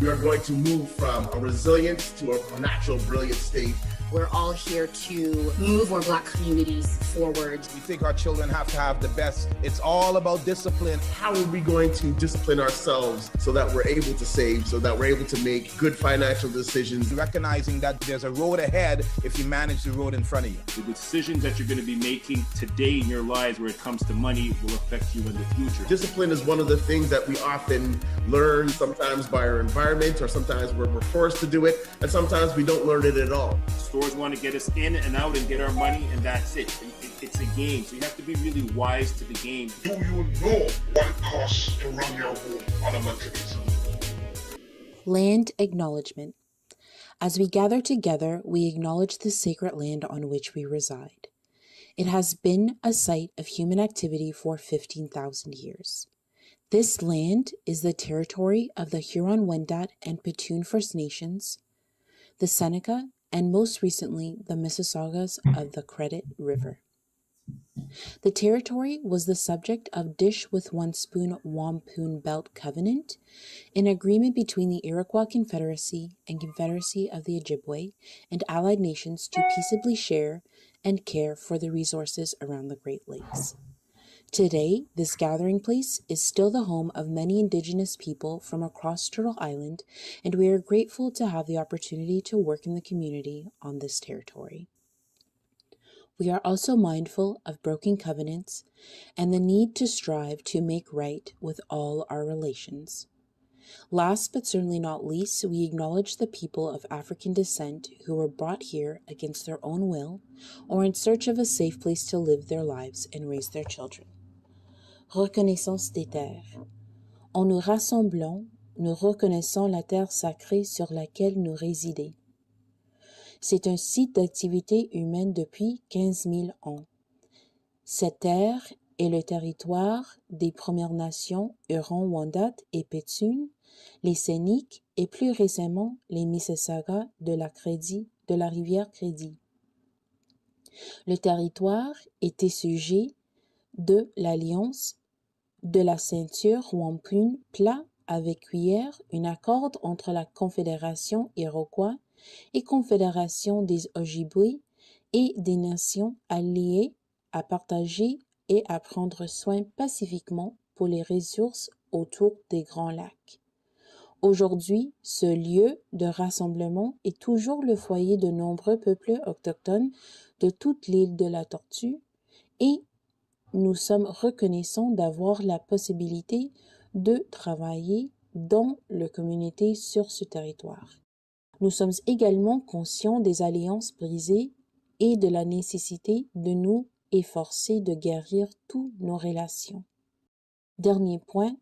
we are going to move from a resilience to a natural brilliant state we're all here to move our Black communities forward. We think our children have to have the best. It's all about discipline. How are we going to discipline ourselves so that we're able to save, so that we're able to make good financial decisions? Recognizing that there's a road ahead if you manage the road in front of you. The decisions that you're going to be making today in your lives where it comes to money will affect you in the future. Discipline is one of the things that we often learn sometimes by our environment or sometimes we're forced to do it and sometimes we don't learn it at all stores want to get us in and out and get our money, and that's it. It's a game, so you have to be really wise to the game. Do you know what it costs to run your home on a monthly basis? Land acknowledgement. As we gather together, we acknowledge the sacred land on which we reside. It has been a site of human activity for 15,000 years. This land is the territory of the Huron Wendat and Petun First Nations, the Seneca and most recently the Mississaugas of the Credit River. The territory was the subject of Dish with One Spoon Wampum Belt Covenant, an agreement between the Iroquois Confederacy and Confederacy of the Ojibwe and allied nations to peaceably share and care for the resources around the Great Lakes. Today, this gathering place is still the home of many Indigenous people from across Turtle Island, and we are grateful to have the opportunity to work in the community on this territory. We are also mindful of broken covenants and the need to strive to make right with all our relations. Last but certainly not least, we acknowledge the people of African descent who were brought here against their own will or in search of a safe place to live their lives and raise their children. Reconnaissance des terres. En nous rassemblant, nous reconnaissons la terre sacrée sur laquelle nous résidons. C'est un site d'activité humaine depuis 15 000 ans. Cette terre est le territoire des Premières Nations Huron-Wendat et Petun, les Séniques et plus récemment les Mississaugas de la Crédit, de la rivière Crédit. Le territoire était sujet de l'Alliance de la ceinture wampum plat avec cuillère, une accord entre la Confédération Iroquois et Confédération des Ojibwe et des nations alliées à partager et à prendre soin pacifiquement pour les ressources autour des Grands Lacs. Aujourd'hui, ce lieu de rassemblement est toujours le foyer de nombreux peuples autochtones de toute l'île de la Tortue et nous sommes reconnaissants d'avoir la possibilité de travailler dans la communauté sur ce territoire. Nous sommes également conscients des alliances brisées et de la nécessité de nous efforcer de guérir toutes nos relations. Dernier point,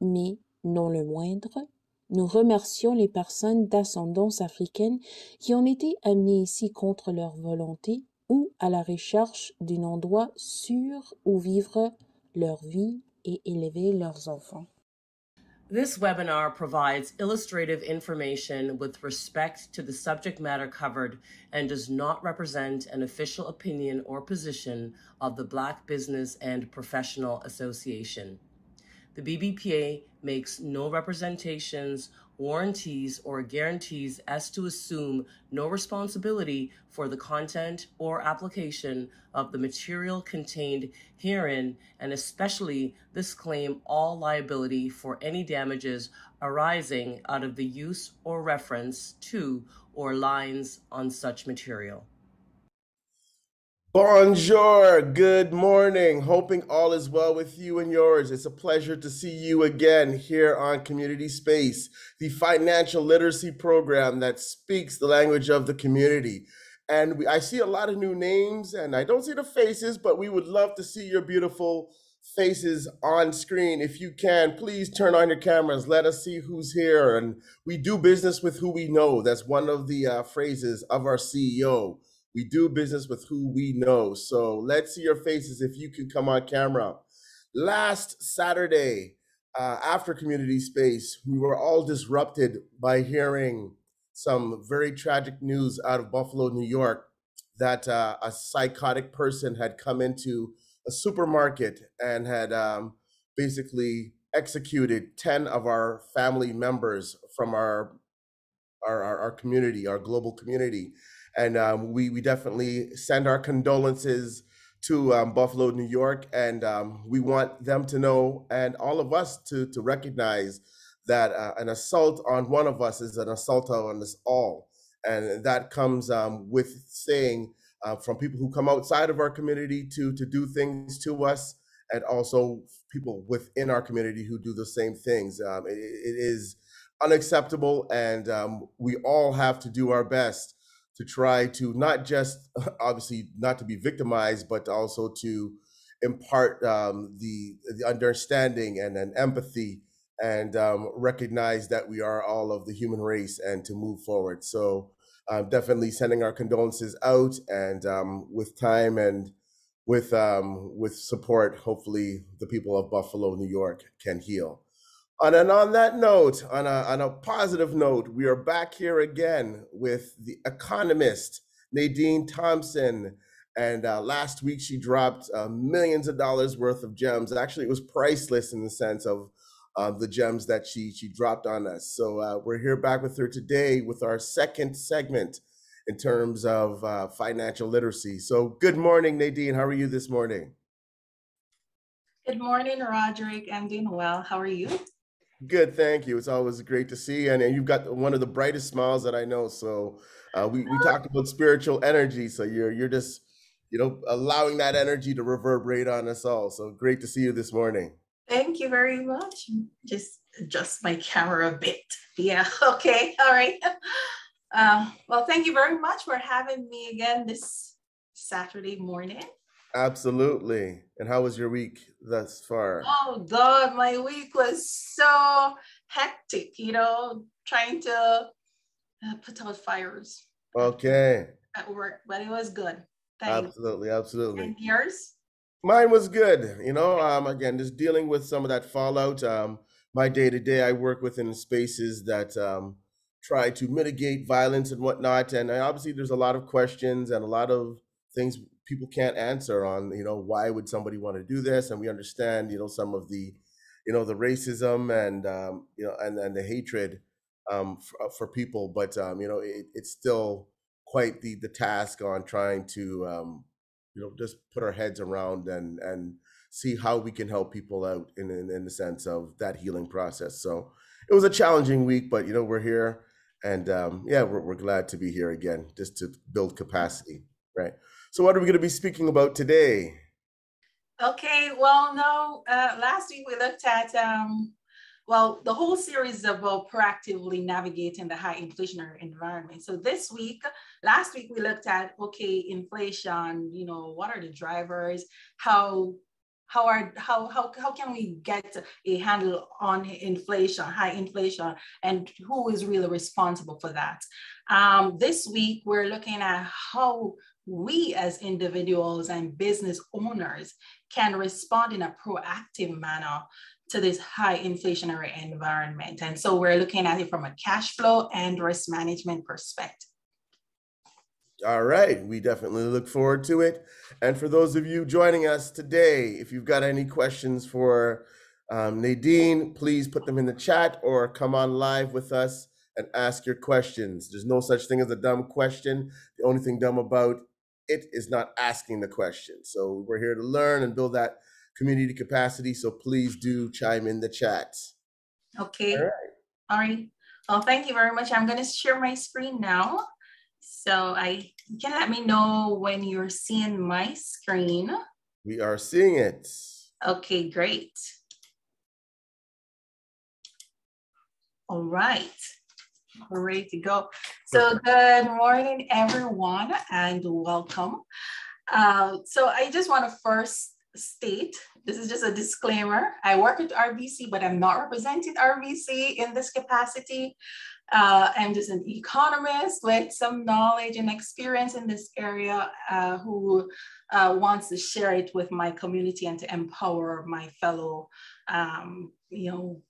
mais non le moindre, nous remercions les personnes d'ascendance africaine qui ont été amenées ici contre leur volonté ou à la recherche d'un endroit sûr où vivre leur vie et élever leurs enfants. This webinar provides illustrative information with respect to the subject matter covered and does not represent an official opinion or position of the Black Business and Professional Association. The BBPA makes no representations warranties, or guarantees as to assume no responsibility for the content or application of the material contained herein, and especially disclaim all liability for any damages arising out of the use or reference to or lines on such material. Bonjour, good morning. Hoping all is well with you and yours. It's a pleasure to see you again here on Community Space, the financial literacy program that speaks the language of the community. And we, I see a lot of new names and I don't see the faces, but we would love to see your beautiful faces on screen. If you can, please turn on your cameras. Let us see who's here. And we do business with who we know. That's one of the uh, phrases of our CEO. We do business with who we know. So let's see your faces if you can come on camera. Last Saturday, uh, after community space, we were all disrupted by hearing some very tragic news out of Buffalo, New York, that uh, a psychotic person had come into a supermarket and had um, basically executed 10 of our family members from our our, our, our community, our global community. And um, we, we definitely send our condolences to um, Buffalo, New York. And um, we want them to know, and all of us to, to recognize that uh, an assault on one of us is an assault on us all. And that comes um, with saying uh, from people who come outside of our community to, to do things to us, and also people within our community who do the same things. Um, it, it is unacceptable, and um, we all have to do our best to try to not just obviously not to be victimized, but also to impart um, the the understanding and an empathy and um, recognize that we are all of the human race and to move forward. So uh, definitely sending our condolences out and um, with time and with um, with support, hopefully the people of Buffalo, New York can heal. And then on that note, on a, on a positive note, we are back here again with the economist, Nadine Thompson. And uh, last week she dropped uh, millions of dollars worth of gems. Actually, it was priceless in the sense of uh, the gems that she she dropped on us. So uh, we're here back with her today with our second segment in terms of uh, financial literacy. So good morning, Nadine. How are you this morning? Good morning, Roderick. I'm doing well. How are you? Good, thank you. It's always great to see you, and, you've got one of the brightest smiles that I know. So uh, we we talked about spiritual energy. So you're you're just you know allowing that energy to reverberate on us all. So great to see you this morning. Thank you very much. Just adjust my camera a bit. Yeah. Okay. All right. Uh, well, thank you very much for having me again this Saturday morning. Absolutely. And how was your week thus far? Oh God, my week was so hectic, you know, trying to uh, put out fires. Okay. At work, but it was good. Thanks. Absolutely, absolutely. And yours? Mine was good. You know, um, again, just dealing with some of that fallout. Um, my day to day, I work within spaces that um, try to mitigate violence and whatnot. And obviously, there's a lot of questions and a lot of things people can't answer on you know why would somebody want to do this? And we understand you know some of the you know the racism and um, you know and and the hatred um, for, uh, for people but um, you know it, it's still quite the the task on trying to um, you know just put our heads around and and see how we can help people out in, in in the sense of that healing process. So it was a challenging week but you know we're here and um, yeah we're, we're glad to be here again just to build capacity right so, what are we going to be speaking about today? Okay, well, no, uh, last week we looked at, um, well, the whole series is about proactively navigating the high inflationary environment. So, this week, last week we looked at, okay, inflation, you know, what are the drivers? How how are how how how can we get a handle on inflation high inflation and who is really responsible for that um, this week we're looking at how we as individuals and business owners can respond in a proactive manner to this high inflationary environment. And so we're looking at it from a cash flow and risk management perspective. All right, we definitely look forward to it. And for those of you joining us today, if you've got any questions for um, Nadine, please put them in the chat or come on live with us and ask your questions. There's no such thing as a dumb question. The only thing dumb about it is not asking the question. So we're here to learn and build that community capacity. So please do chime in the chat. Okay. All right. All right. Well, thank you very much. I'm going to share my screen now. So I you can let me know when you're seeing my screen. We are seeing it. Okay, great. All right. We're ready to go. So good morning, everyone, and welcome. Uh, so I just want to first state, this is just a disclaimer. I work at RBC, but I'm not representing RBC in this capacity. Uh, I'm just an economist with some knowledge and experience in this area uh, who uh, wants to share it with my community and to empower my fellow, um, you know,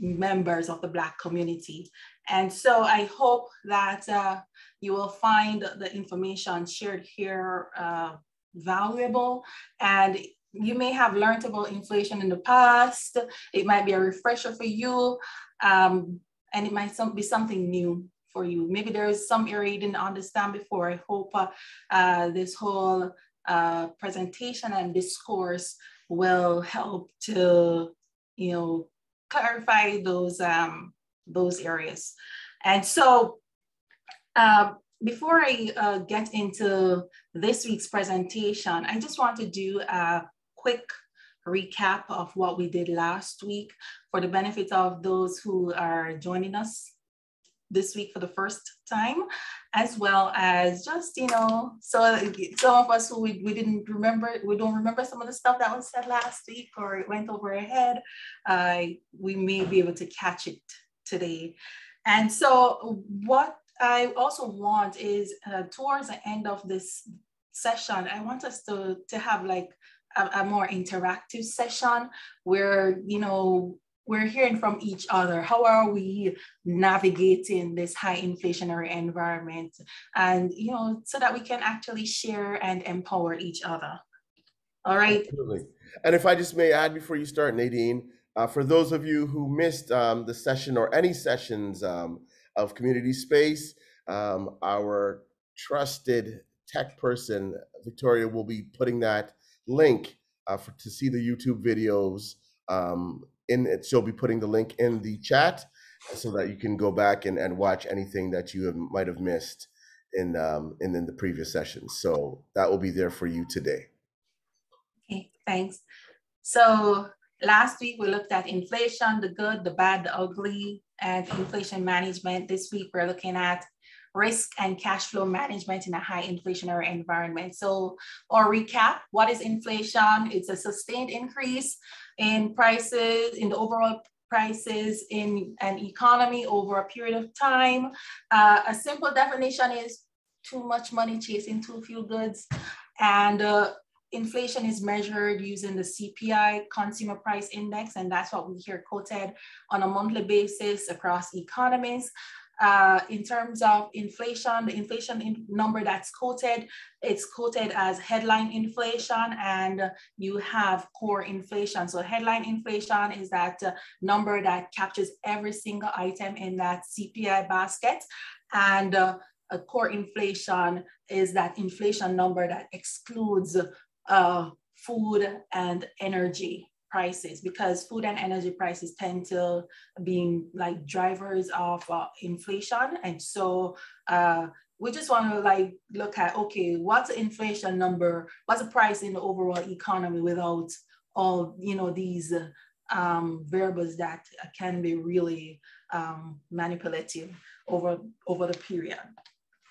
members of the Black community. And so I hope that uh, you will find the information shared here uh, valuable. And you may have learned about inflation in the past. It might be a refresher for you, um, and it might be something new for you. Maybe there is some area you didn't understand before. I hope uh, uh, this whole uh, presentation and discourse will help to, you know, clarify those um, those areas. And so, uh, before I uh, get into this week's presentation, I just want to do a quick recap of what we did last week for the benefit of those who are joining us this week for the first time, as well as just, you know, so some of us who we, we didn't remember, we don't remember some of the stuff that was said last week or it went over our head, uh, we may be able to catch it today. And so what I also want is uh, towards the end of this session, I want us to, to have like a, a more interactive session where, you know, we're hearing from each other. How are we navigating this high inflationary environment? And, you know, so that we can actually share and empower each other. All right. Absolutely. And if I just may add before you start, Nadine, uh, for those of you who missed um, the session or any sessions um, of Community Space, um, our trusted tech person, Victoria, will be putting that link uh, for, to see the YouTube videos um, in it. She'll be putting the link in the chat so that you can go back and, and watch anything that you have, might have missed in, um, in, in the previous sessions. So that will be there for you today. Okay, thanks. So last week we looked at inflation, the good, the bad, the ugly, and inflation management. This week we're looking at risk and cash flow management in a high inflationary environment. So, or recap, what is inflation? It's a sustained increase in prices, in the overall prices in an economy over a period of time. Uh, a simple definition is too much money chasing too few goods. And uh, inflation is measured using the CPI, Consumer Price Index, and that's what we hear quoted on a monthly basis across economies. Uh, in terms of inflation, the inflation in number that's quoted, it's quoted as headline inflation and you have core inflation. So headline inflation is that uh, number that captures every single item in that CPI basket. And uh, a core inflation is that inflation number that excludes uh, food and energy prices because food and energy prices tend to being like drivers of uh, inflation. And so uh, we just want to like look at okay what's the inflation number? What's the price in the overall economy without all you know these um, variables that can be really um, manipulative over over the period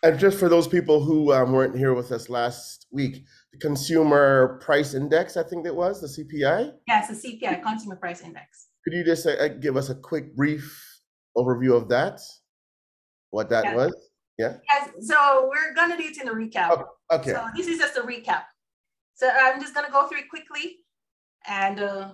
and just for those people who um, weren't here with us last week, the Consumer Price Index, I think it was the CPI. Yes, the CPI, Consumer Price Index. Could you just uh, give us a quick, brief overview of that? What that was? Yeah. Yes. So we're gonna do it in a recap. Oh, okay. So this is just a recap. So I'm just gonna go through it quickly, and uh,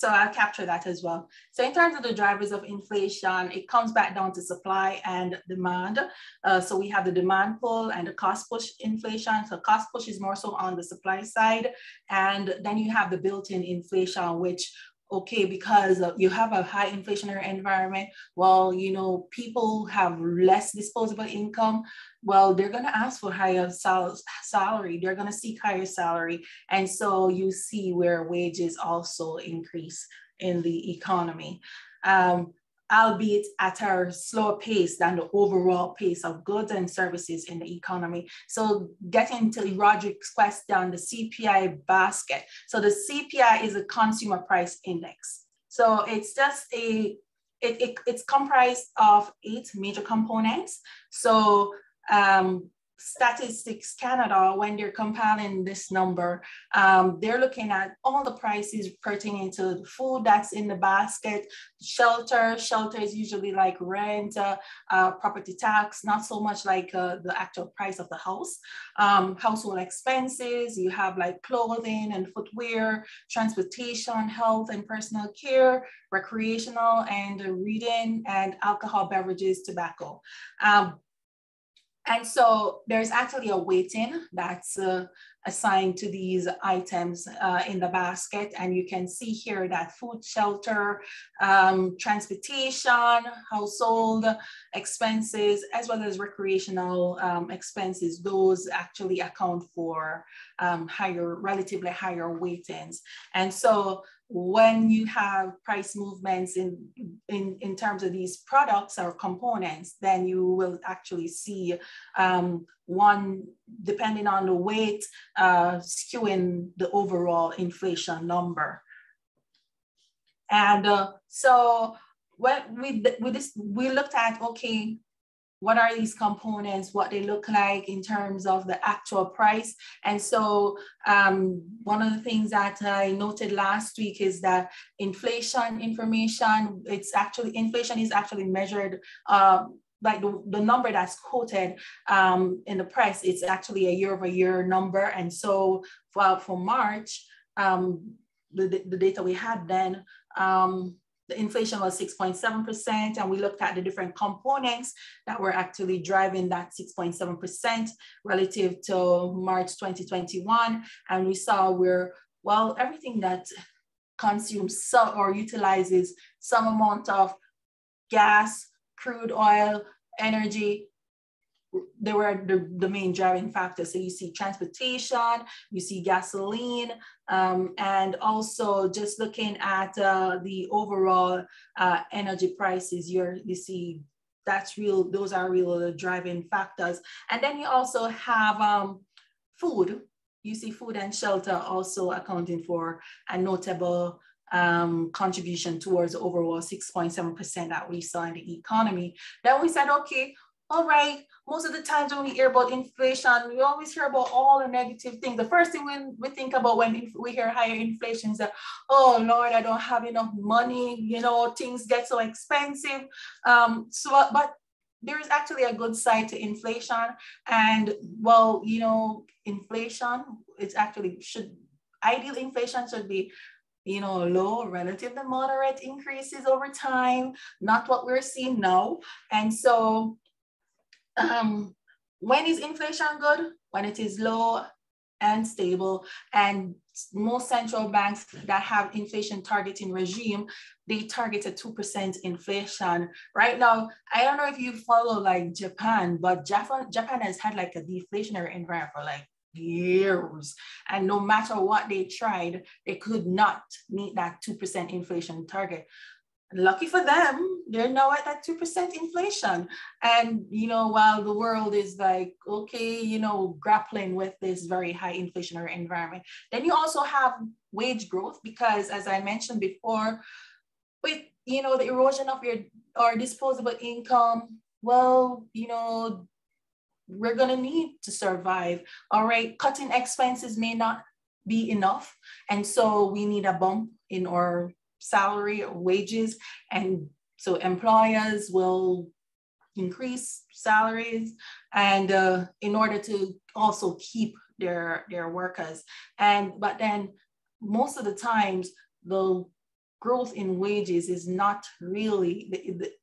so I'll capture that as well. So in terms of the drivers of inflation, it comes back down to supply and demand. Uh, so we have the demand pull and the cost push inflation. So cost push is more so on the supply side. And then you have the built-in inflation, which okay, because you have a high inflationary environment, well, you know, people have less disposable income, well, they're going to ask for higher sal- salary. They're going to seek higher salary. And so you see where wages also increase in the economy. Um, albeit at a slower pace than the overall pace of goods and services in the economy. So getting to Roderick's question, the CPI basket. So the CPI is a consumer price index. So it's just a, it, it it's comprised of eight major components. So um, Statistics Canada, when they're compiling this number, um, they're looking at all the prices pertaining to food that's in the basket, shelter. Shelter is usually like rent, uh, uh, property tax, not so much like uh, the actual price of the house. Um, household expenses, you have like clothing and footwear, transportation, health and personal care, recreational and reading, and alcohol beverages, tobacco. Um, And so there's actually a weighting that's uh, assigned to these items uh, in the basket. And you can see here that food, shelter, um, transportation, household expenses, as well as recreational um, expenses, those actually account for um, higher, relatively higher weightings. And so when you have price movements in, in, in terms of these products or components, then you will actually see um, one, depending on the weight, uh, skewing the overall inflation number. And uh, so when we, we, this, we looked at, okay, what are these components, what they look like in terms of the actual price. And so um, one of the things that I noted last week is that inflation information, it's actually, inflation is actually measured um, like the, the number that's quoted um, in the press, it's actually a year over year number. And so for, for March, um, the, the data we had then, um, the inflation was 6.7%, and we looked at the different components that were actually driving that 6.7% relative to March 2021. And we saw where, well, everything that consumes or utilizes some amount of gas, crude oil, energy, they were the, the main driving factors. So you see transportation, you see gasoline, um, and also just looking at uh, the overall uh, energy prices, you're, you see that's real, those are real driving factors. And then you also have um, food. You see food and shelter also accounting for a notable um, contribution towards overall 6.7% that we saw in the economy. Then we said, okay, all right, most of the times when we hear about inflation, we always hear about all the negative things. The first thing we, we think about when we hear higher inflation is that, oh Lord, I don't have enough money, you know, things get so expensive. Um, so, but there is actually a good side to inflation. And well, you know, inflation, it's actually should, ideal inflation should be you know, low, relative to moderate increases over time, not what we're seeing now. And so um, when is inflation good? When it is low and stable. And most central banks that have inflation targeting regime, they target a 2% inflation. Right now, I don't know if you follow like Japan, but Japan, Japan has had like a deflationary environment for like years. And no matter what they tried, they could not meet that 2% inflation target. Lucky for them, they're now at that 2% inflation. And, you know, while the world is like, okay, you know, grappling with this very high inflationary environment, then you also have wage growth because, as I mentioned before, with, you know, the erosion of your or disposable income, well, you know, we're going to need to survive. All right, cutting expenses may not be enough. And so we need a bump in our salary or wages. And so employers will increase salaries and uh, in order to also keep their, their workers. And, but then most of the times the growth in wages is not really,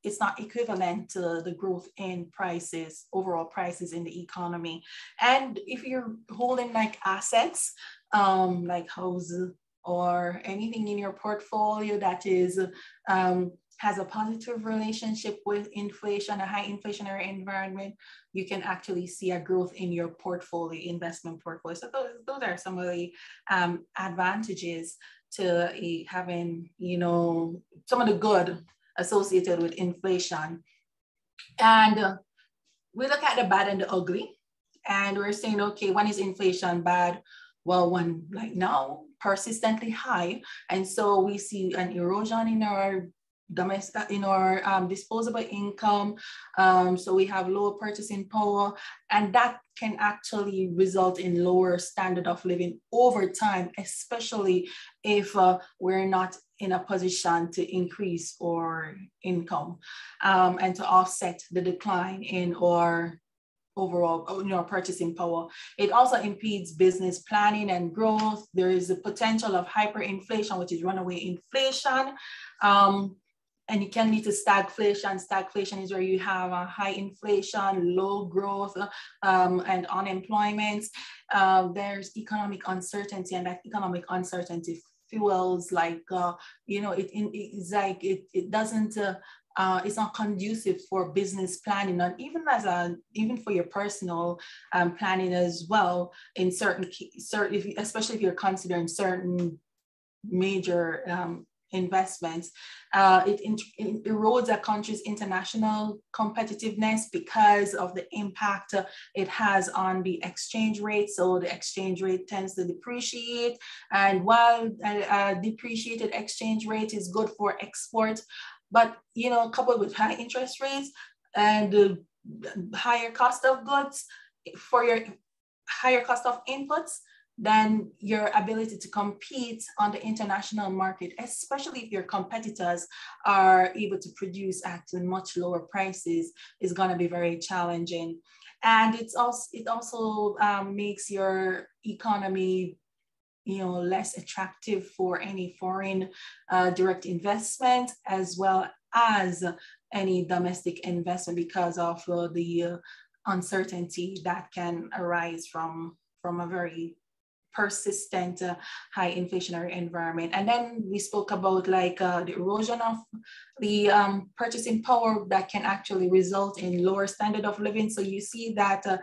it's not equivalent to the growth in prices, overall prices in the economy. And if you're holding like assets, um, like houses or anything in your portfolio that is um, has a positive relationship with inflation, a high inflationary environment, you can actually see a growth in your portfolio, investment portfolio. So those, those are some of the um, advantages to having, you know, some of the good associated with inflation. And uh, we look at the bad and the ugly, and we're saying, okay, when is inflation bad? Well, when like now, persistently high, and so we see an erosion in our domestic in our um, disposable income um, so we have lower purchasing power and that can actually result in lower standard of living over time especially if uh, we're not in a position to increase our income um, and to offset the decline in our overall you know, purchasing power. It also impedes business planning and growth. There is a potential of hyperinflation, which is runaway inflation. Um, and it can lead to stagflation. Stagflation is where you have high inflation, low growth, um, and unemployment. Uh, there's economic uncertainty, and that economic uncertainty fuels like uh, you know it, it, it's like it, it doesn't uh, uh, it's not conducive for business planning and even as a even for your personal um, planning as well in certain certain if, especially if you're considering certain major um, investments. Uh, it, it, erodes a country's international competitiveness because of the impact it has on the exchange rate. So the exchange rate tends to depreciate. And while a, a depreciated exchange rate is good for export, but you know, coupled with high interest rates and the higher cost of goods for your higher cost of inputs, then your ability to compete on the international market, especially if your competitors are able to produce at much lower prices, is going to be very challenging. And it's also it also um, makes your economy you know, less attractive for any foreign uh, direct investment as well as any domestic investment because of uh, the uncertainty that can arise from, from a very persistent uh, high inflationary environment. And then we spoke about like uh, the erosion of the um, purchasing power that can actually result in lower standard of living. So you see that uh,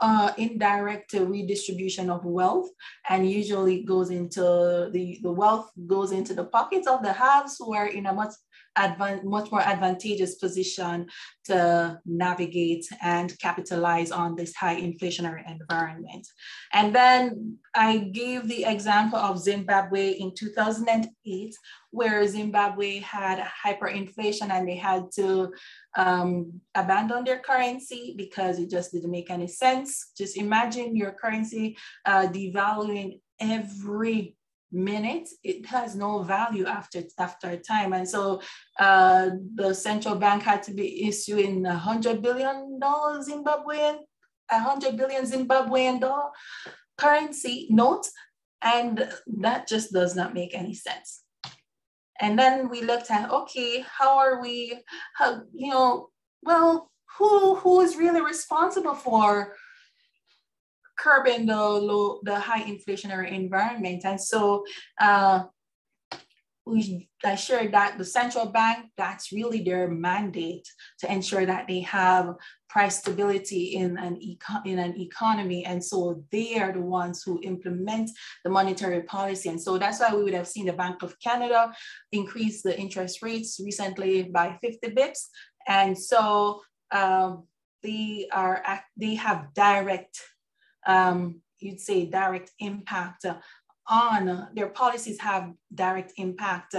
uh, indirect redistribution of wealth and usually goes into the, the wealth goes into the pockets of the haves who are in a much advan- much more advantageous position to navigate and capitalize on this high inflationary environment. And then I gave the example of Zimbabwe in 2008, where Zimbabwe had hyperinflation and they had to um, abandon their currency because it just didn't make any sense. Just imagine your currency uh, devaluing every minute, it has no value after after time. And so uh, the central bank had to be issuing a hundred billion dollars Zimbabwean, a hundred billion Zimbabwean dollar currency notes, and that just does not make any sense. And then we looked at okay, how are we? How you know? Well, who who is really responsible for curbing the low, the high inflationary environment. And so uh, we I shared that the central bank, that's really their mandate to ensure that they have price stability in an, in an economy. And so they are the ones who implement the monetary policy. And so that's why we would have seen the Bank of Canada increase the interest rates recently by 50 bips. And so um, they are they have direct um, you'd say direct impact on their policies have direct impact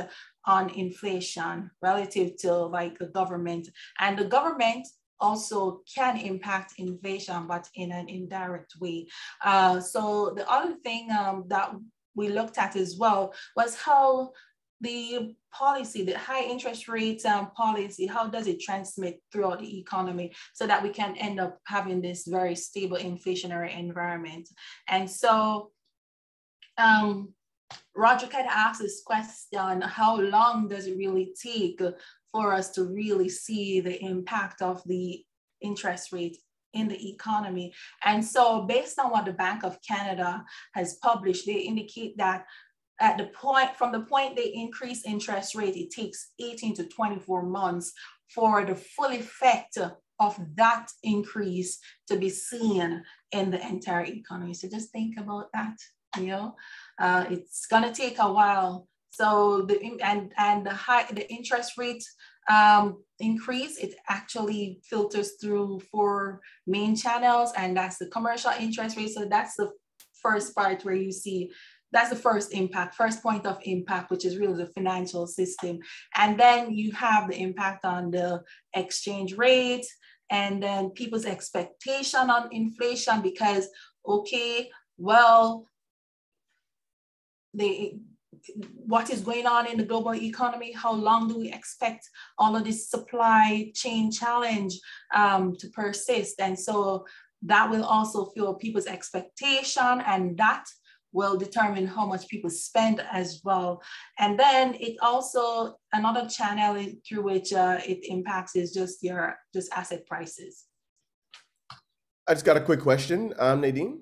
on inflation relative to like the government and the government also can impact inflation but in an indirect way uh, so the other thing um, that we looked at as well was how the policy, the high interest rate um, policy, how does it transmit throughout the economy so that we can end up having this very stable inflationary environment? And so um, Roger kind of asked this question, how long does it really take for us to really see the impact of the interest rate in the economy. And so based on what the Bank of Canada has published, they indicate that at the point, from the point they increase interest rate, it takes 18 to 24 months for the full effect of that increase to be seen in the entire economy. So just think about that, you know, uh, it's gonna take a while. So the, and, and the high, the interest rate um, increase, it actually filters through four main channels and that's the commercial interest rate. So that's the first part where you see that's the first impact, first point of impact, which is really the financial system. And then you have the impact on the exchange rate and then people's expectation on inflation because, okay, well, they, what is going on in the global economy? How long do we expect all of this supply chain challenge um, to persist? And so that will also fuel people's expectation and that will determine how much people spend as well. And then it also, another channel through which uh, it impacts is just your, just asset prices. I just got a quick question, um, Nadine.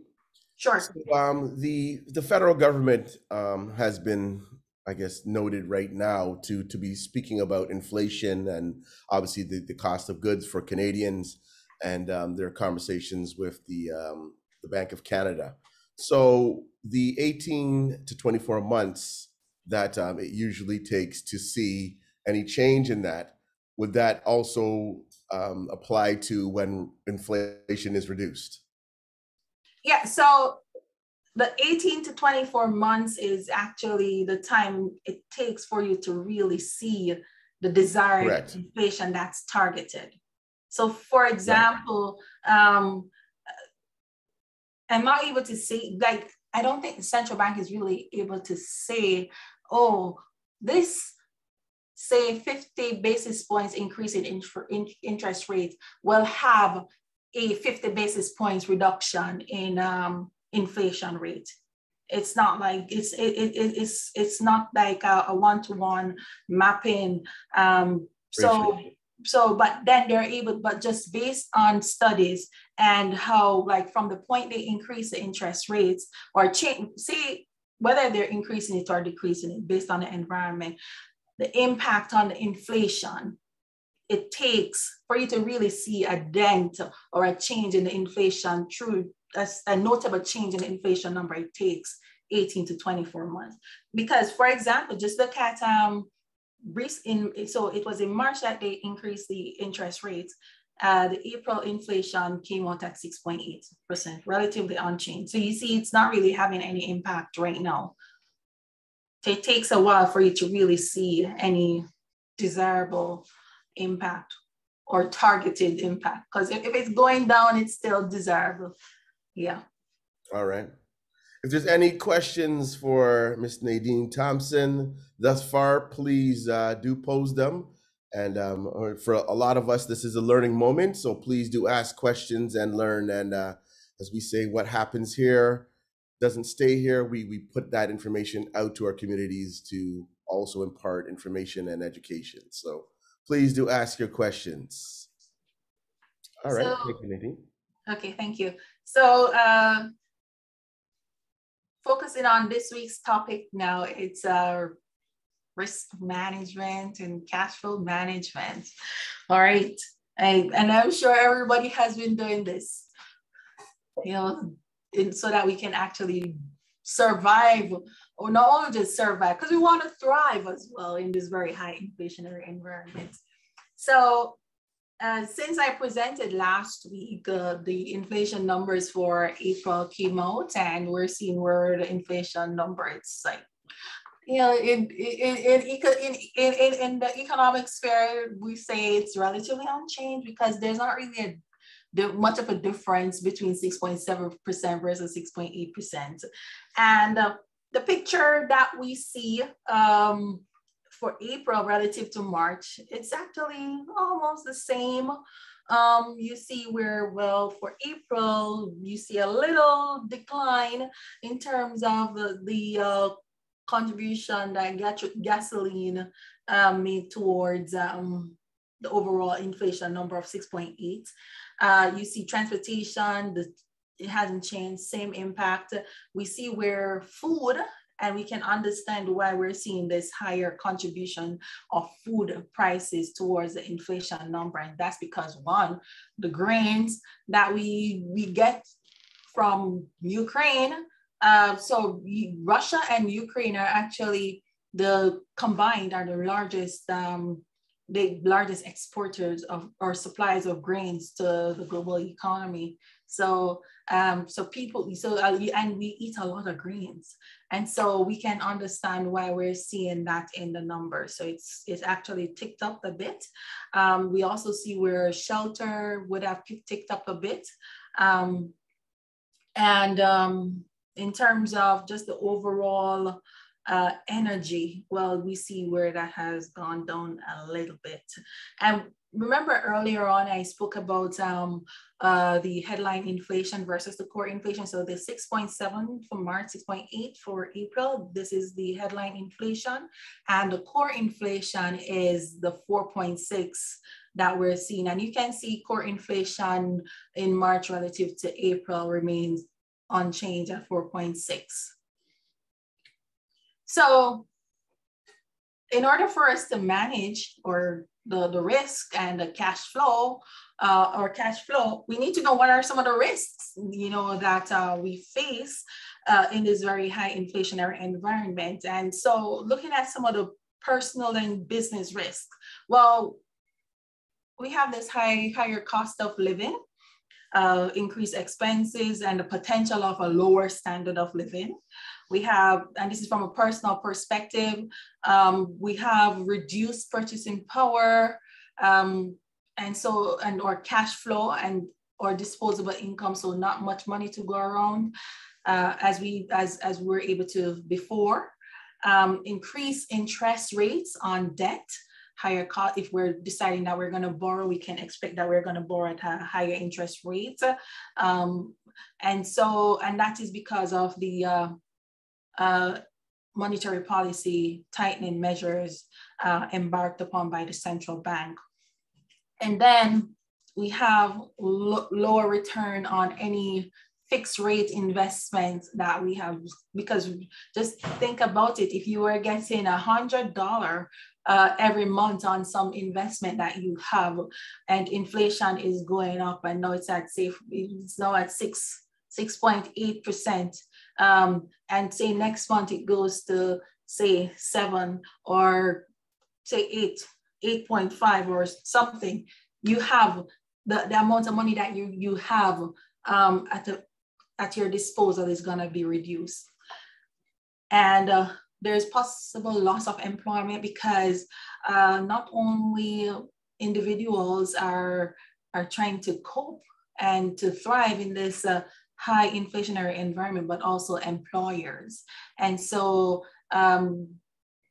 Sure. So, um, the the federal government um, has been, I guess, noted right now to to be speaking about inflation and obviously the, the cost of goods for Canadians, and um, their conversations with the um, the Bank of Canada. So the 18 to 24 months that um, it usually takes to see any change in that, would that also um, apply to when inflation is reduced? Yeah, so the 18 to 24 months is actually the time it takes for you to really see the desired Correct. inflation that's targeted. So, for example, right. um, I'm not able to say, like, I don't think the central bank is really able to say, oh, this, say, 50 basis points increase in, in interest rate will have a 50 basis points reduction in um, inflation rate. It's not like it's it, it, it's it's not like a, one to one mapping. Um, so so but then they're able but just based on studies and how like from the point they increase the interest rates or change see whether they're increasing it or decreasing it based on the environment the impact on the inflation it takes for you to really see a dent or a change in the inflation through a, a notable change in the inflation number, it takes 18 to 24 months. Because, for example, just look at um, in, so it was in March that they increased the interest rates. Uh, the April inflation came out at 6.8%, relatively unchanged. So you see, it's not really having any impact right now. It takes a while for you to really see any desirable impact or targeted impact. Because if, if it's going down, it's still desirable. Yeah. All right. If there's any questions for Miss Nadine Thompson thus far, please uh, do pose them. And um, for a lot of us, this is a learning moment. So please do ask questions and learn. And uh, as we say, what happens here doesn't stay here. We, we put that information out to our communities to also impart information and education. So please do ask your questions. All right, so, thank you, Nadine. Okay, thank you. So uh, focusing on this week's topic now, it's uh, risk management and cash flow management. All right, I, and I'm sure everybody has been doing this, you know, in, so that we can actually survive or not only just survive, because we want to thrive as well in this very high inflationary environment. So uh, since I presented last week, uh, the inflation numbers for April came out and we're seeing where the inflation number, it's like, you know, in, in, in, in, in, in the economic sphere, we say it's relatively unchanged because there's not really a much of a difference between 6.7% versus 6.8%. And uh, the picture that we see um, for April relative to March, it's actually almost the same. Um, you see where, well, for April, you see a little decline in terms of the, the uh, contribution that gasoline um, made towards um, the overall inflation number of 6.8. Uh, you see transportation, the, it hasn't changed, same impact. We see where food and we can understand why we're seeing this higher contribution of food prices towards the inflation number. And that's because one, the grains that we, we get from Ukraine, uh, so Russia and Ukraine are actually the combined are the largest um, the largest exporters of or suppliers of grains to the global economy. So um, so people, so uh, and we eat a lot of greens, and so we can understand why we're seeing that in the numbers. So it's it's actually ticked up a bit. Um, we also see where shelter would have ticked up a bit, um, and um, in terms of just the overall uh, energy, well, we see where that has gone down a little bit. And remember earlier on, I spoke about um, uh, the headline inflation versus the core inflation. So the 6.7 for March, 6.8 for April. This is the headline inflation. And the core inflation is the 4.6 that we're seeing. And you can see core inflation in March relative to April remains unchanged at 4.6. So in order for us to manage or the, the risk and the cash flow uh, or cash flow, we need to know what are some of the risks, you know, that uh, we face uh, in this very high inflationary environment. And so looking at some of the personal and business risk, well, we have this high, higher cost of living, uh, increased expenses and the potential of a lower standard of living. We have, and this is from a personal perspective, um, we have reduced purchasing power, um, and so, and or cash flow and or disposable income, so not much money to go around uh, as we as as we were able to before. Um, increase interest rates on debt, higher cost. If we're deciding that we're going to borrow, we can expect that we're going to borrow at a higher interest rate. Um, and so, and that is because of the uh, uh, monetary policy tightening measures uh, embarked upon by the central bank. And then we have lo lower return on any fixed rate investment that we have, because just think about it, if you were getting a hundred dollar uh, every month on some investment that you have and inflation is going up and now it's at say, it's now at six, 6.8%, um, and say next month it goes to say seven or say eight, 8.5 or something, you have the, the amount of money that you, you have um, at, the, at your disposal is gonna be reduced. And uh, there's possible loss of employment because uh, not only individuals are, are trying to cope and to thrive in this uh, high inflationary environment, but also employers. And so um,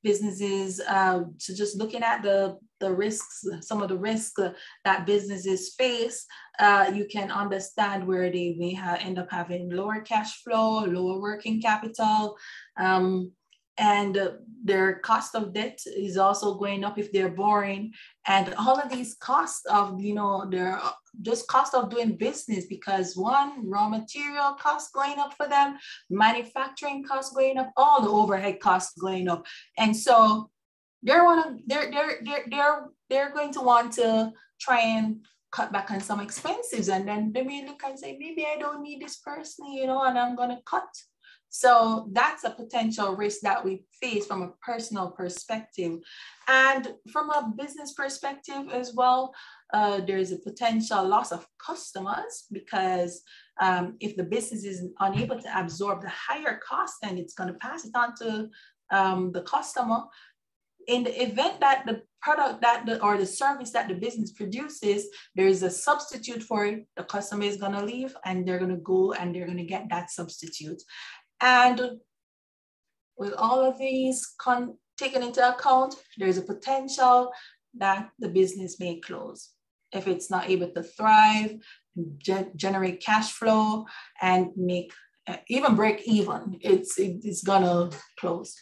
businesses, uh, so just looking at the, the risks, some of the risks that businesses face, uh, you can understand where they may have, end up having lower cash flow, lower working capital, um, and uh, their cost of debt is also going up if they're borrowing. And all of these costs of you know their uh, just cost of doing business because one raw material costs going up for them manufacturing costs going up all the overhead costs going up. And so they're one of they're they're they're they're, they're going to want to try and cut back on some expenses. And then they may look and say maybe i don't need this person you know and i'm going to cut so that's a potential risk that we face from a personal perspective. And from a business perspective as well, uh, there's a potential loss of customers because um, if the business is unable to absorb the higher cost, then it's going to pass it on to um, the customer. In the event that the product that the, or the service that the business produces, there is a substitute for it, the customer is going to leave and they're going to go and they're going to get that substitute. And with all of these taken into account, there's a potential that the business may close if it's not able to thrive, ge generate cash flow, and make uh, even break even. It's it's gonna close.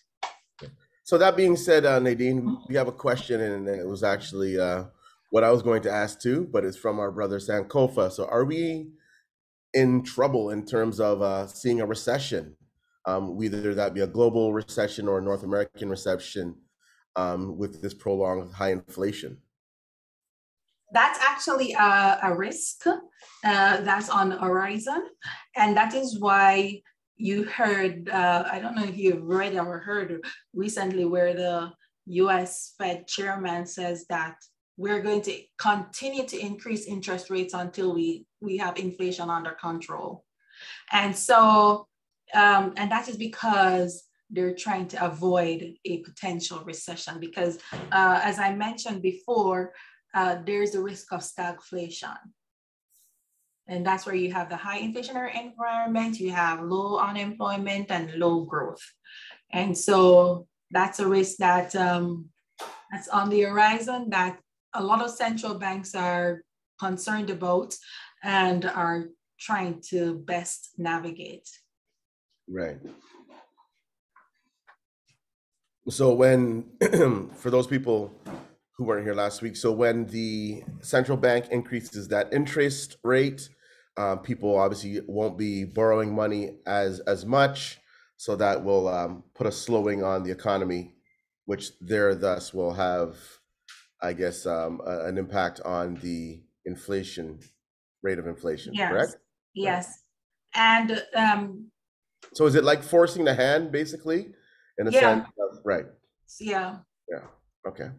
So that being said, uh, Nadine, we have a question, and it was actually uh, what I was going to ask too, but it's from our brother Sankofa. So, are we in trouble in terms of uh, seeing a recession um, whether that be a global recession or a North American recession um, with this prolonged high inflation? That's actually a, a risk uh, that's on the horizon. And that is why you heard, uh, I don't know if you've read or heard recently where the US Fed chairman says that we're going to continue to increase interest rates until we, we have inflation under control. And so um, and that is because they're trying to avoid a potential recession because uh, as I mentioned before, uh, there's a risk of stagflation. And that's where you have the high inflationary environment, you have low unemployment and low growth. And so that's a risk that um, that's on the horizon that a lot of central banks are concerned about and are trying to best navigate. Right. So when, for those people who weren't here last week, so when the central bank increases that interest rate, uh, people obviously won't be borrowing money as as much, so that will um, put a slowing on the economy, which there thus will have, I guess, um, a- an impact on the inflation rate of inflation. Yes. Correct. Yes. And um, So is it like forcing the hand, basically, in a Yeah. sense? Of, right. yeah. Yeah. Okay.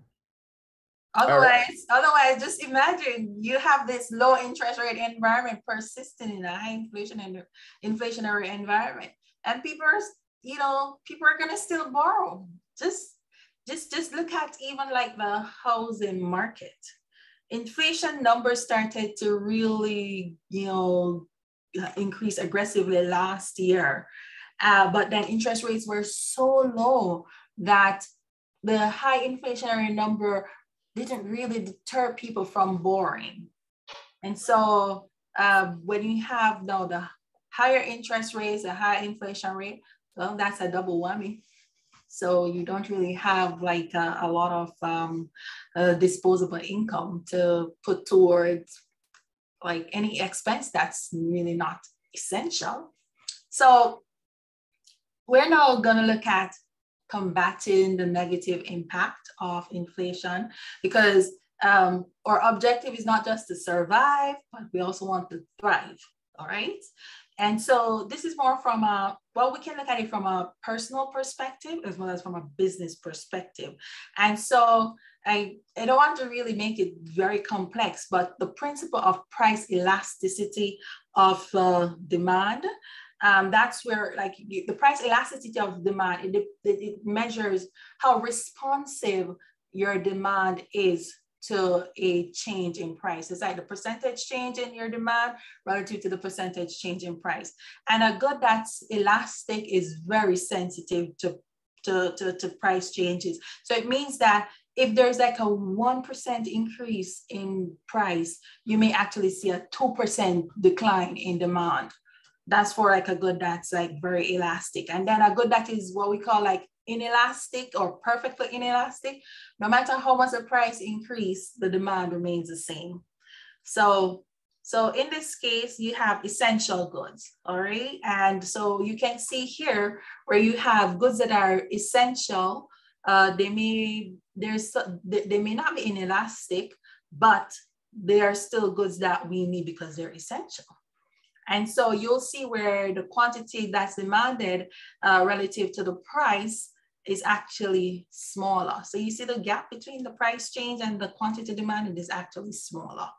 Otherwise, otherwise, just imagine you have this low interest rate environment persisting in a high inflation and inflationary environment, and people are, you know, people are gonna still borrow. Just, just, just look at even like the housing market. Inflation numbers started to really, you know, increase aggressively last year, uh, but then interest rates were so low that the high inflationary number didn't really deter people from borrowing. And so uh, when you have now the higher interest rates, a high inflation rate, well, that's a double whammy. So you don't really have like a, a lot of um, uh, disposable income to put towards like any expense that's really not essential. So we're now gonna look at combating the negative impact of inflation because um, our objective is not just to survive, but we also want to thrive. All right. And so this is more from a, well, we can look at it from a personal perspective as well as from a business perspective. And so I, I don't want to really make it very complex, but the principle of price elasticity of uh, demand um, that's where like the price elasticity of demand, it, it, it, measures how responsive your demand is to a change in price. It's like the percentage change in your demand relative to the percentage change in price. And a good that's elastic is very sensitive to, to, to, to price changes. So it means that if there's like a 1% increase in price, you may actually see a 2% decline in demand that's for like a good that's like very elastic. And then a good that is what we call like inelastic or perfectly inelastic. No matter how much the price increase, the demand remains the same. So, so in this case, you have essential goods, all right? And so you can see here where you have goods that are essential. Uh, they may there's they, they may not be inelastic, but they are still goods that we need because they're essential. And so you'll see where the quantity that's demanded uh, relative to the price is actually smaller. So you see the gap between the price change and the quantity demanded is actually smaller.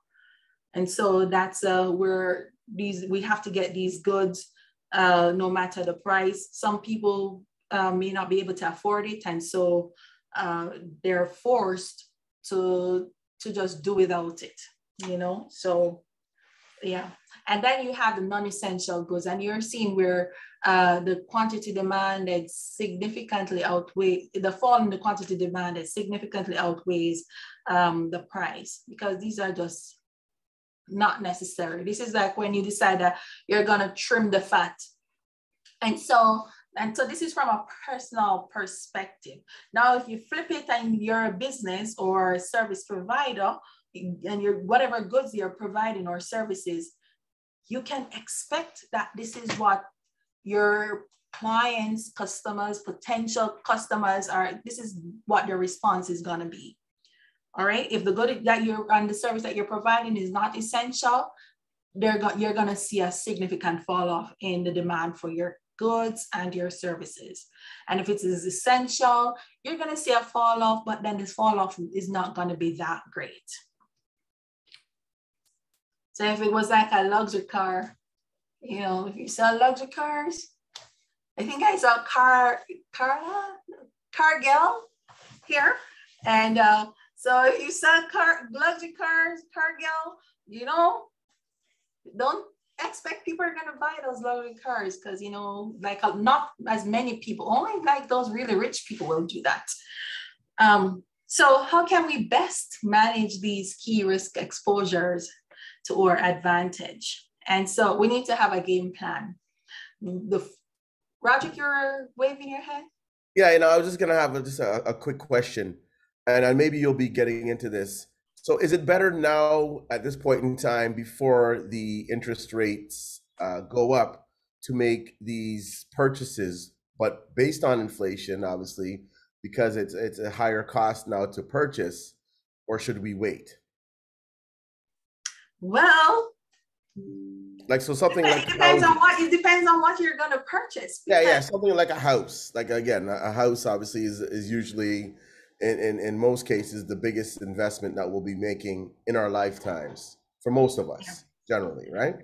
And so that's uh, where these we have to get these goods uh, no matter the price. Some people uh, may not be able to afford it, and so uh, they're forced to to just do without it. You know, so yeah. And then you have the non-essential goods, and you're seeing where uh, the quantity demanded significantly outweigh the fall in the quantity demanded significantly outweighs um, the price because these are just not necessary. This is like when you decide that you're gonna trim the fat. And so, and so this is from a personal perspective. Now, if you flip it and you're a business or a service provider, and your whatever goods you're providing or services, you can expect that this is what your clients, customers, potential customers are, this is what their response is gonna be. All right, if the good that you're on the service that you're providing is not essential, they're go you're gonna see a significant fall off in the demand for your goods and your services. And if it is essential, you're gonna see a fall off, but then this fall off is not gonna be that great. So if it was like a luxury car, you know, if you sell luxury cars, I think I saw car, car, Cargill here. And uh, so if you sell car, luxury cars, Cargill, you know, don't expect people are gonna buy those luxury cars because you know, like uh, not as many people, only like those really rich people will do that. Um, So how can we best manage these key risk exposures to our advantage? And so we need to have a game plan. The Roger, you're waving your hand Yeah, you know, I was just gonna have a, just a, a quick question, and, and maybe you'll be getting into this. So, is it better now at this point in time, before the interest rates uh, go up, to make these purchases, but based on inflation, obviously, because it's it's a higher cost now to purchase, or should we wait? Well, like so something like it depends on what it depends on what you're gonna purchase. Yeah, yeah, something like a house. Like again, a house obviously is is usually in, in, in most cases the biggest investment that we'll be making in our lifetimes for most of us, yeah. generally, right?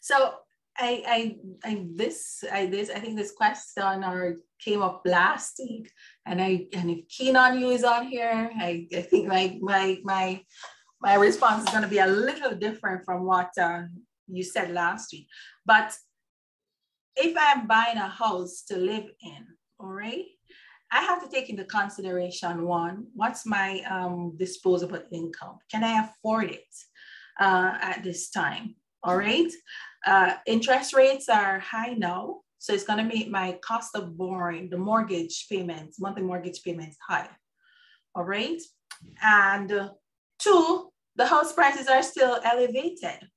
So I, I, I, this, I, this, I think this question or came up last week, and I, and if Keen on You is on here, I, I think my, my, my, my response is going to be a little different from what uh, you said last week. But if I'm buying a house to live in, all right, I have to take into consideration one, what's my um, disposable income? Can I afford it uh, at this time? All right. Uh, interest rates are high now. So it's going to make my cost of borrowing, the mortgage payments, monthly mortgage payments high. All right. And uh, two, the house prices are still elevated.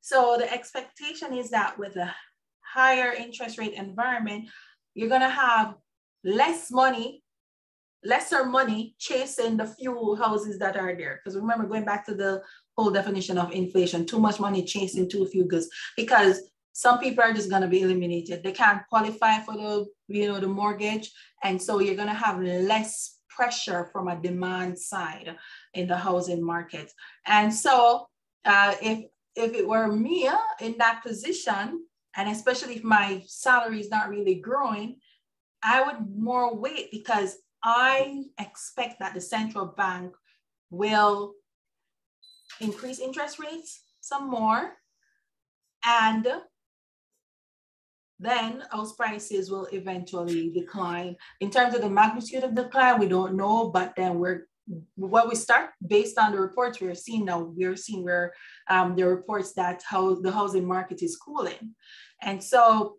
So the expectation is that with a higher interest rate environment, you're going to have less money, lesser money chasing the few houses that are there. Because remember, going back to the whole definition of inflation, too much money chasing too few goods. Because some people are just going to be eliminated. They can't qualify for the, you know, the mortgage. And so you're going to have less pressure from a demand side in the housing market. And so uh, if if it were me in that position, and especially if my salary is not really growing, I would more wait because I expect that the central bank will increase interest rates some more and then house prices will eventually decline. In terms of the magnitude of decline, we don't know, but then we're what we start based on the reports we're seeing now, we're seeing where um, the reports that how the housing market is cooling. And so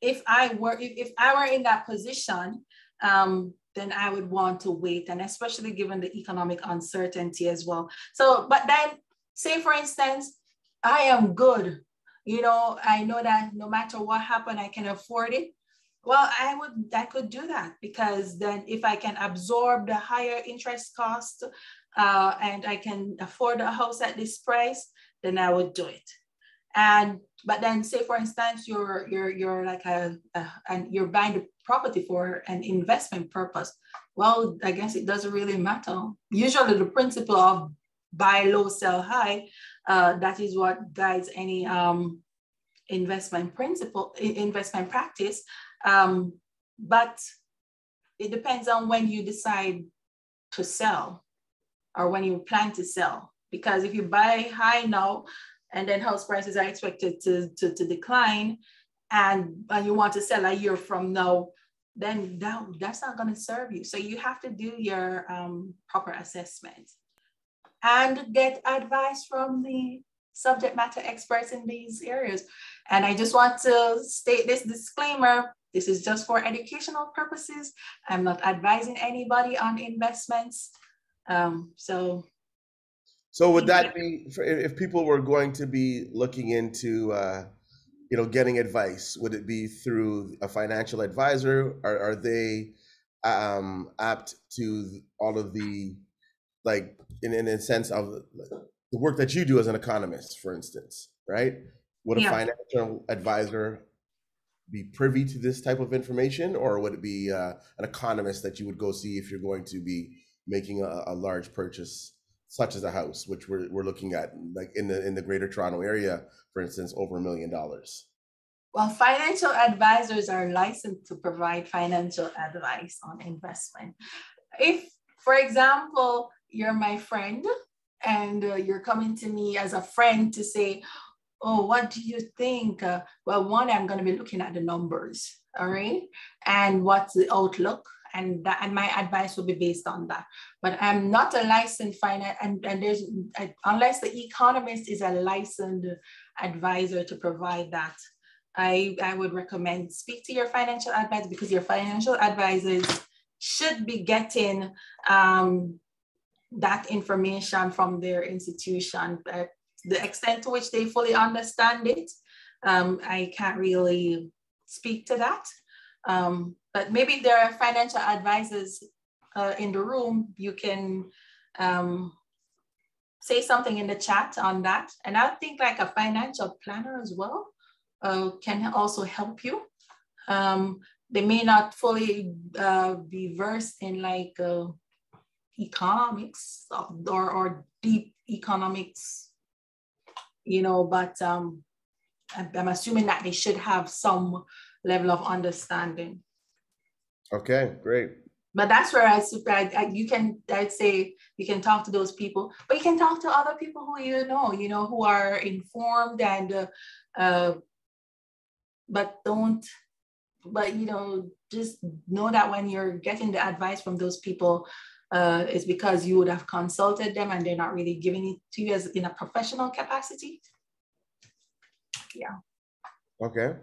if I were if, if I were in that position, um, then I would want to wait, and especially given the economic uncertainty as well. So, but then say for instance, I am good. You know, I know that no matter what happened, I can afford it. Well, I would I could do that because then if I can absorb the higher interest cost uh, and I can afford a house at this price, then I would do it. And but then say for instance you're you're you're like a, a and you're buying the property for an investment purpose. Well, I guess it doesn't really matter. Usually the principle of buy low, sell high, uh, that is what guides any um, investment principle, investment practice. Um, but it depends on when you decide to sell or when you plan to sell. Because if you buy high now and then house prices are expected to, to, to decline and, and you want to sell a year from now, then that, that's not going to serve you. So you have to do your um, proper assessment and get advice from the subject matter experts in these areas. And I just want to state this disclaimer this is just for educational purposes. I'm not advising anybody on investments. Um, so. So would that be, if people were going to be looking into, uh, you know, getting advice, would it be through a financial advisor? Are, are they um, apt to all of the, like, in, in a sense of the work that you do as an economist, for instance, right? Would a yeah. financial advisor be privy to this type of information, or would it be uh, an economist that you would go see if you're going to be making a, a, large purchase, such as a house, which we're, we're looking at, like in the in the Greater Toronto area, for instance, over a million dollars? Well, financial advisors are licensed to provide financial advice on investment. If, for example, you're my friend and uh, you're coming to me as a friend to say, oh, what do you think? Uh, well, one, I'm going to be looking at the numbers, all right? And what's the outlook? And that, and my advice will be based on that. But I'm not a licensed finance, and, and there's unless the economist is a licensed advisor to provide that. I, I would recommend speak to your financial advisor because your financial advisors should be getting um, that information from their institution. But the extent to which they fully understand it, um, I can't really speak to that. Um, but maybe if there are financial advisors uh, in the room, you can um, say something in the chat on that. And I think like a financial planner as well uh, can also help you. Um, they may not fully uh, be versed in like uh, economics or, or deep economics, you know, but um, I'm assuming that they should have some level of understanding. Okay, great. But that's where I, I, I, you can I'd say you can talk to those people, but you can talk to other people who you know, you know, who are informed and, uh, uh, but don't, but you know, just know that when you're getting the advice from those people, uh, it's because you would have consulted them and they're not really giving it to you as in a professional capacity. Yeah. Okay.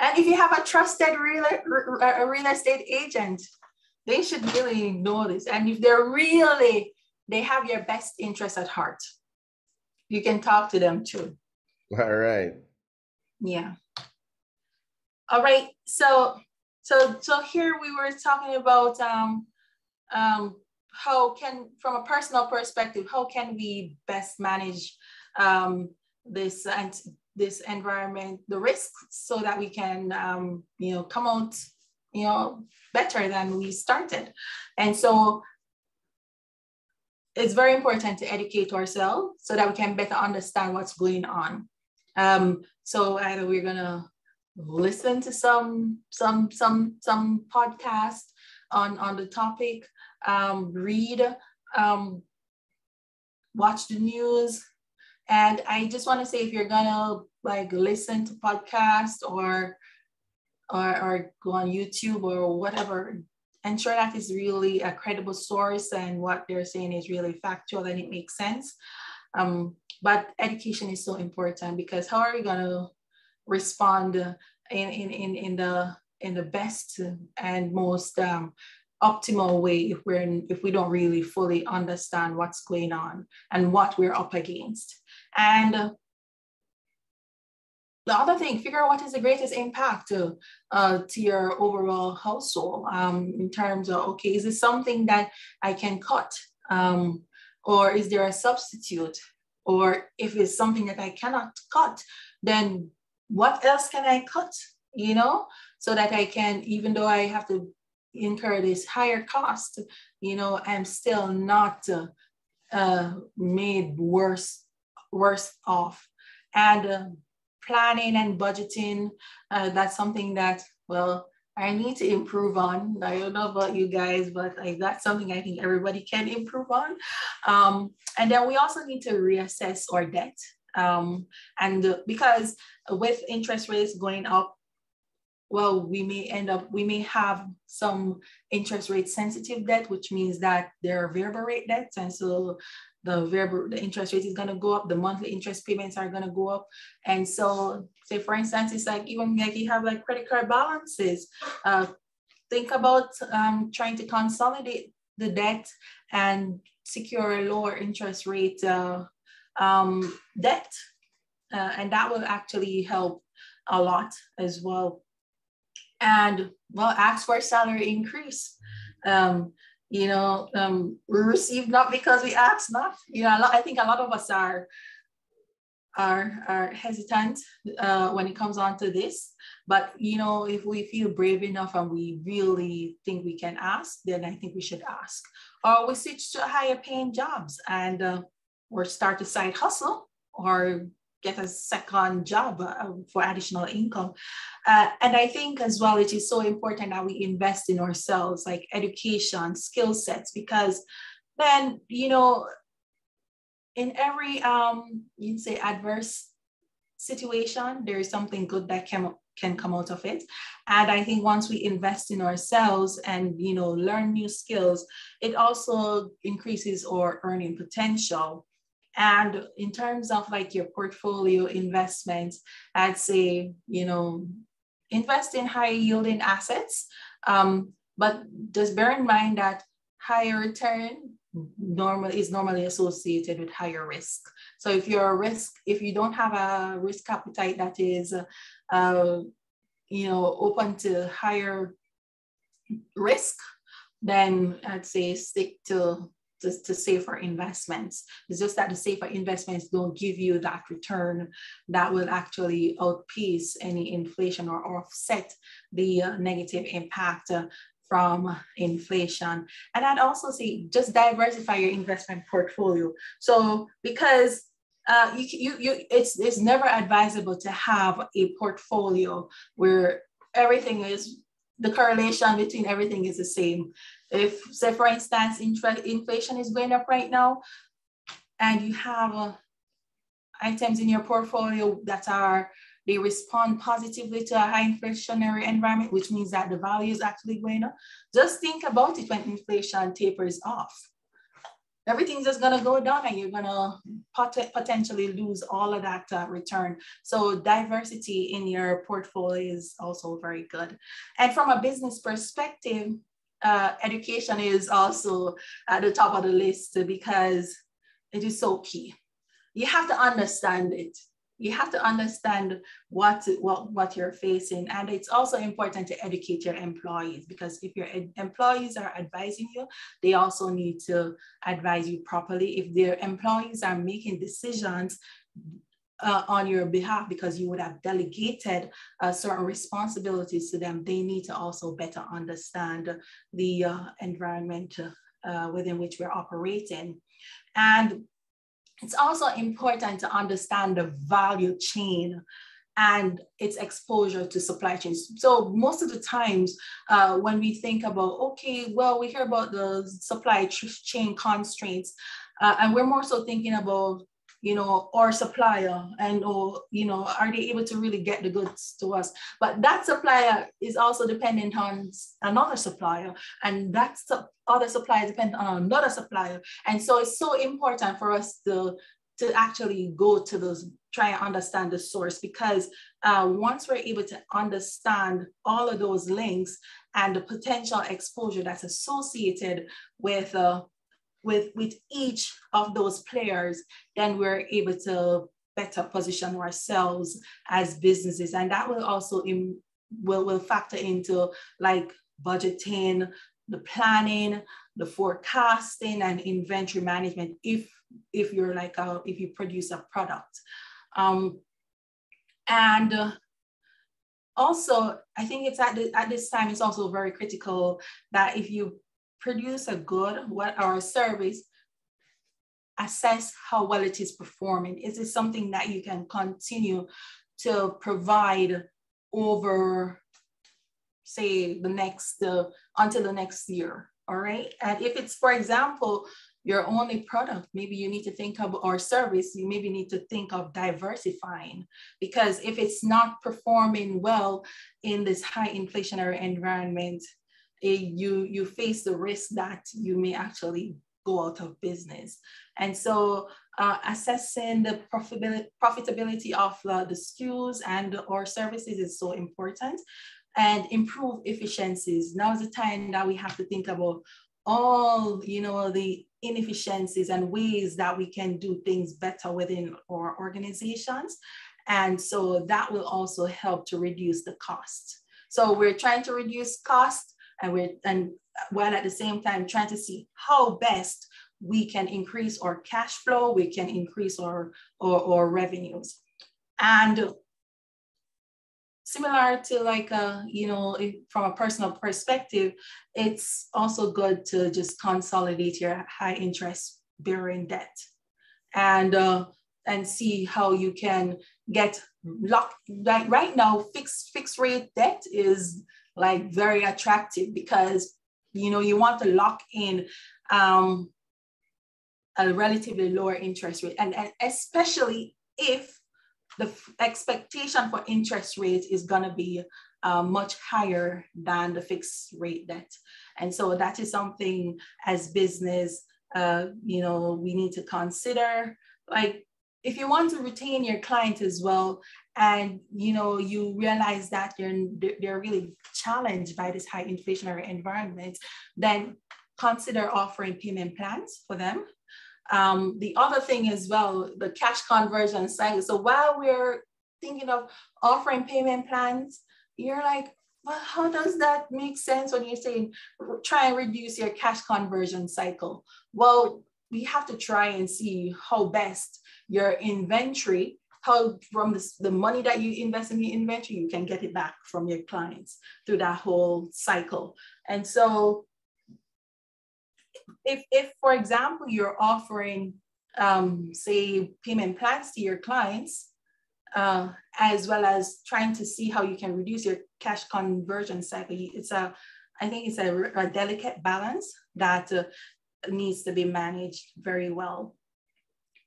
And if you have a trusted real, a real estate agent, they should really know this. And if they're really, they have your best interest at heart, you can talk to them too. All right. Yeah. All right. So, so, so here we were talking about um, um, how can, from a personal perspective, how can we best manage um, this and this environment, the risks, so that we can, um, you know, come out, you know, better than we started. And so it's very important to educate ourselves so that we can better understand what's going on. Um, so either we're gonna listen to some some some some podcast on on the topic, um, read, um, watch the news, and I just want to say if you're gonna like listen to podcasts or or, or go on YouTube or whatever, ensure that is really a credible source and what they're saying is really factual and it makes sense. Um, but education is so important because how are we gonna respond in, in, in, in the in the best and most um, optimal way if we're in, if we don't really fully understand what's going on and what we're up against. And the other thing, figure out what is the greatest impact to, uh, to your overall household um, in terms of, okay, is this something that I can cut? Um, or is there a substitute? Or if it's something that I cannot cut, then what else can I cut? You know, so that I can, even though I have to incur this higher cost, you know, I'm still not uh, uh, made worse worse off. And uh, planning and budgeting, uh, that's something that, well, I need to improve on. I don't know about you guys, but I, that's something I think everybody can improve on. Um, and then we also need to reassess our debt. Um, and uh, because with interest rates going up, well, we may end up, we may have some interest rate sensitive debt, which means that there are variable rate debts. And so the variable, the interest rate is going to go up, the monthly interest payments are going to go up. And so say, for instance, it's like even like you have like credit card balances, uh, think about um, trying to consolidate the debt and secure a lower interest rate uh, um, debt. Uh, and that will actually help a lot as well. And well, ask for salary increase. Um, you know, um, we receive not because we ask not. You know, lot, I think a lot of us are are are hesitant uh, when it comes on to this. But you know, if we feel brave enough and we really think we can ask, then I think we should ask. Or we switch to higher paying jobs and uh, or start a side hustle or get a second job uh, for additional income. Uh, and I think as well, it is so important that we invest in ourselves, like education, skill sets, because then, you know, in every, um, you'd say adverse situation, there is something good that can can come out of it and i think once we invest in ourselves and you know learn new skills it also increases our earning potential and in terms of like your portfolio investments i'd say you know invest in high yielding assets um, but just bear in mind that higher return normally is normally associated with higher risk. So if you're a risk, if you don't have a risk appetite that is, uh, you know, open to higher risk, then I'd say stick to, to, to safer investments. It's just that the safer investments don't give you that return that will actually outpace any inflation or offset the uh, negative impact uh, from inflation. And I'd also say just diversify your investment portfolio. So because uh, you, you, you, it's, it's never advisable to have a portfolio where everything is, the correlation between everything is the same. If, say for instance, inflation is going up right now, and you have uh, items in your portfolio that are they respond positively to a high inflationary environment, which means that the value is actually going up. Just think about it when inflation tapers off. Everything's just gonna go down and you're gonna pot potentially lose all of that uh, return. So diversity in your portfolio is also very good. And from a business perspective, uh, education is also at the top of the list because it is so key. You have to understand it you have to understand what, what, what you're facing. And it's also important to educate your employees because if your employees are advising you, they also need to advise you properly. If their employees are making decisions uh, on your behalf because you would have delegated uh, certain responsibilities to them, they need to also better understand the uh, environment uh, within which we're operating. And it's also important to understand the value chain and its exposure to supply chains. So most of the times uh, when we think about, okay, well, we hear about the supply chain constraints, uh, and we're more so thinking about you know, or supplier and or, you know, are they able to really get the goods to us? But that supplier is also dependent on another supplier and that other supplier depends on another supplier. And so it's so important for us to, to actually go to those, try and understand the source because uh, once we're able to understand all of those links and the potential exposure that's associated with uh, with, with each of those players, then we're able to better position ourselves as businesses. And that will also will, will factor into like budgeting, the planning, the forecasting and inventory management if if you're like a, if you produce a product. Um, and uh, also, I think it's at, the, at this time, it's also very critical that if you produce a good what or a service, assess how well it is performing. Is it something that you can continue to provide over, say, the next, uh, until the next year, all right? And if it's, for example, your only product, maybe you need to think of, or service, you maybe need to think of diversifying because if it's not performing well in this high inflationary environment, you you face the risk that you may actually go out of business. And so uh, assessing the profitability, of uh, the SKUs and or services is so important and improve efficiencies. Now is the time that we have to think about all, you know, the inefficiencies and ways that we can do things better within our organizations. And so that will also help to reduce the cost. So we're trying to reduce cost and we're and while at the same time trying to see how best we can increase our cash flow, we can increase our, our, our revenues. And similar to like, a, uh, you know, from a personal perspective, it's also good to just consolidate your high interest bearing debt and, uh, and see how you can get locked, right now, fixed, fixed rate debt is like very attractive because you know you want to lock in um, a relatively lower interest rate and, and especially if the expectation for interest rates is going to be uh, much higher than the fixed rate debt. And so that is something as business, uh, you know, we need to consider. Like if you want to retain your client as well, and you know you realize that they're they're really challenged by this high inflationary environment, then consider offering payment plans for them. Um, the other thing as well, the cash conversion cycle. So while we're thinking of offering payment plans, you're like, well, how does that make sense when you're saying try and reduce your cash conversion cycle? Well, we have to try and see how best your inventory, how from the, the money that you invest in the inventory, you can get it back from your clients through that whole cycle. And so if, if for example, you're offering, um, say, payment plans to your clients, uh, as well as trying to see how you can reduce your cash conversion cycle. It's a, I think it's a, a delicate balance that uh, needs to be managed very well.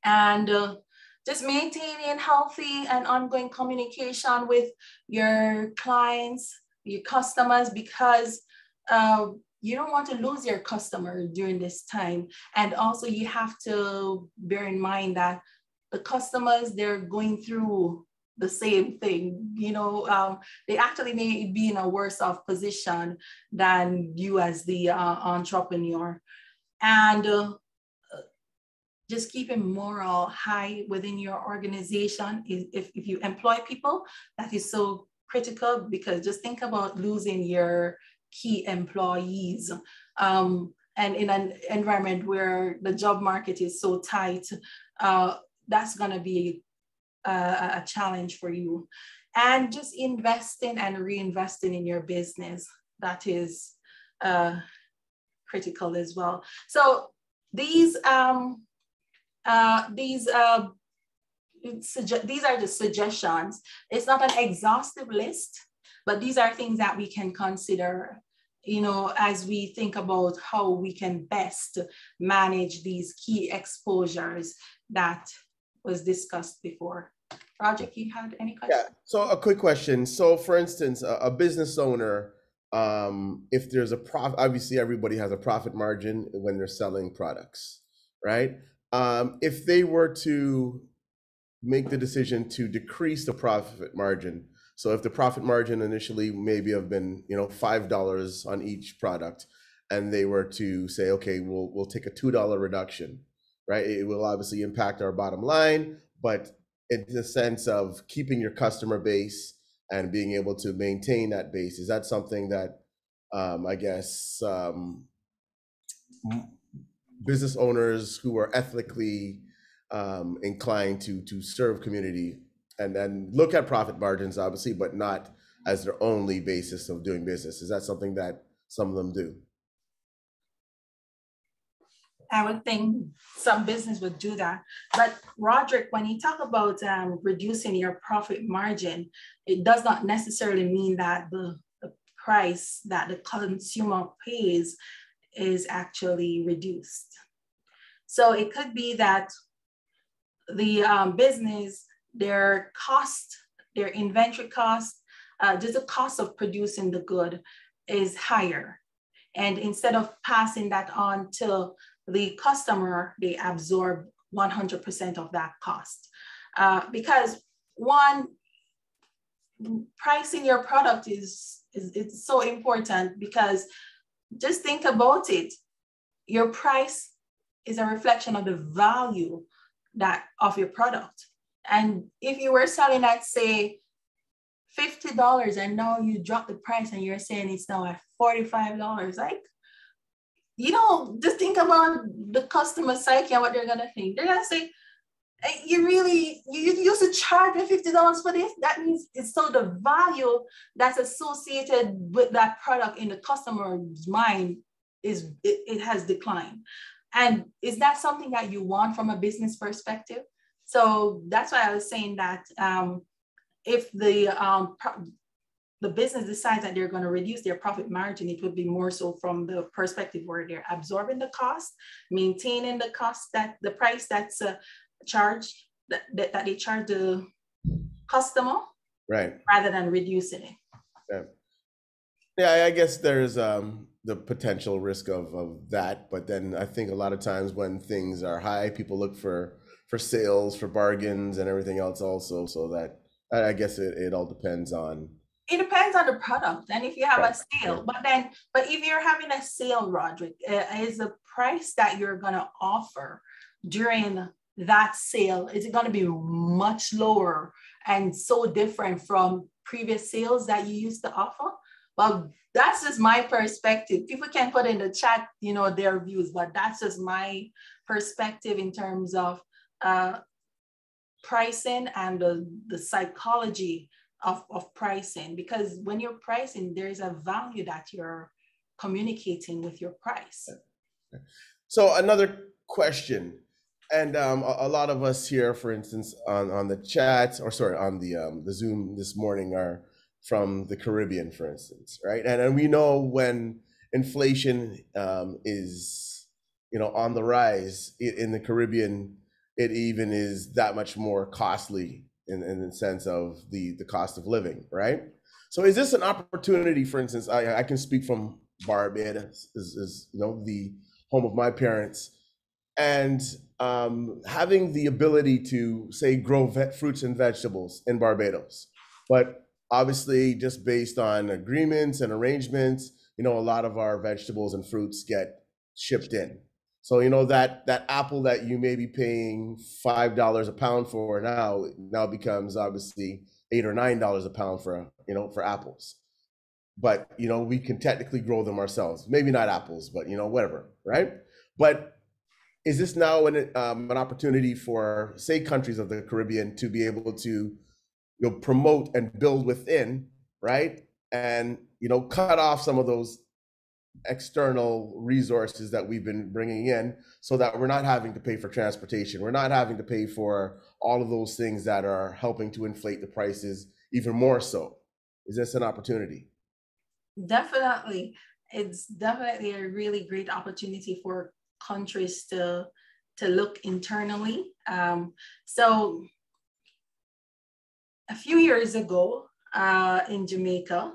And uh, just maintaining healthy and ongoing communication with your clients, your customers, because uh, you don't want to lose your customer during this time. And also you have to bear in mind that the customers, they're going through the same thing. You know, um, they actually may be in a worse off position than you as the uh, entrepreneur. And uh, just keeping morale high within your organization. If, if you employ people, that is so critical because just think about losing your key employees. Um, and in an environment where the job market is so tight, uh, that's going to be a, a, challenge for you. And just investing and reinvesting in your business, that is uh, critical as well. So these, um, uh, these, uh, these are the suggestions. It's not an exhaustive list, but these are things that we can consider you know, as we think about how we can best manage these key exposures that was discussed before. Roger, you had any questions? Yeah. So a quick question. So for instance, a, a business owner, um, if there's a profit, obviously everybody has a profit margin when they're selling products, right? Um, if they were to make the decision to decrease the profit margin, so if the profit margin initially maybe have been, you know, five dollars on each product, and they were to say, okay, we'll we'll take a two dollar reduction, right? It will obviously impact our bottom line, but in the sense of keeping your customer base and being able to maintain that base, is that something that um, I guess um, business owners who are ethically um, inclined to to serve community and then look at profit margins, obviously, but not as their only basis of doing business. Is that something that some of them do? I would think some business would do that. But Roderick, when you talk about um, reducing your profit margin, it does not necessarily mean that the, the price that the consumer pays is actually reduced. So it could be that the um, business their cost, their inventory cost, uh, just the cost of producing the good is higher. And instead of passing that on to the customer, they absorb 100% of that cost. Uh, because one, pricing your product is, is it's so important because just think about it. Your price is a reflection of the value that of your product. And if you were selling at, say, $50 and now you drop the price and you're saying it's now at $45, like, you know, just think about the customer psyche and what they're gonna think. They're gonna say, you really, you, you used to charge me $50 for this. That means it's so the value that's associated with that product in the customer's mind is, it, it has declined. And is that something that you want from a business perspective? So that's why I was saying that um, if the um, the business decides that they're going to reduce their profit margin, it would be more so from the perspective where they're absorbing the cost, maintaining the cost that the price that's uh, charged that, that, that, they charge the customer right rather than reducing it. Yeah, yeah. I guess there's um, the potential risk of of that, but then I think a lot of times when things are high, people look for for sales, for bargains, and everything else also. So that I guess it, it all depends on. It depends on the product, and if you have Right, a sale. But then, but if you're having a sale, Roderick, is the price that you're gonna offer during that sale is it going to be much lower and so different from previous sales that you used to offer? Well, that's just my perspective. People can put in the chat, you know, their views, but that's just my perspective in terms of uh, pricing and the, the psychology of, of pricing. Because when you're pricing, there's a value that you're communicating with your price. So another question, and um, a, lot of us here, for instance, on on the chat or sorry, on the um, the Zoom this morning are from the Caribbean, for instance, right? And and we know when inflation um, is you know on the rise i- in the Caribbean, it even is that much more costly in, in the sense of the the cost of living, right? So is this an opportunity, for instance, I, I can speak from Barbados, is, is you know the home of my parents, and um, having the ability to say grow fruits and vegetables in Barbados, but obviously just based on agreements and arrangements, you know, a lot of our vegetables and fruits get shipped in. So you know that that apple that you may be paying five dollars a pound for now now becomes obviously eight or nine dollars a pound for you know for apples. But you know we can technically grow them ourselves. Maybe not apples but you know whatever right? But is this now an, um, an opportunity for say countries of the caribbean to be able to you know promote and build within right? And you know cut off some of those external resources that we've been bringing in so that we're not having to pay for transportation. We're not having to pay for all of those things that are helping to inflate the prices even more so. Is this an opportunity? Definitely. It's definitely a really great opportunity for countries to to look internally. Um, so a few years ago uh, in Jamaica,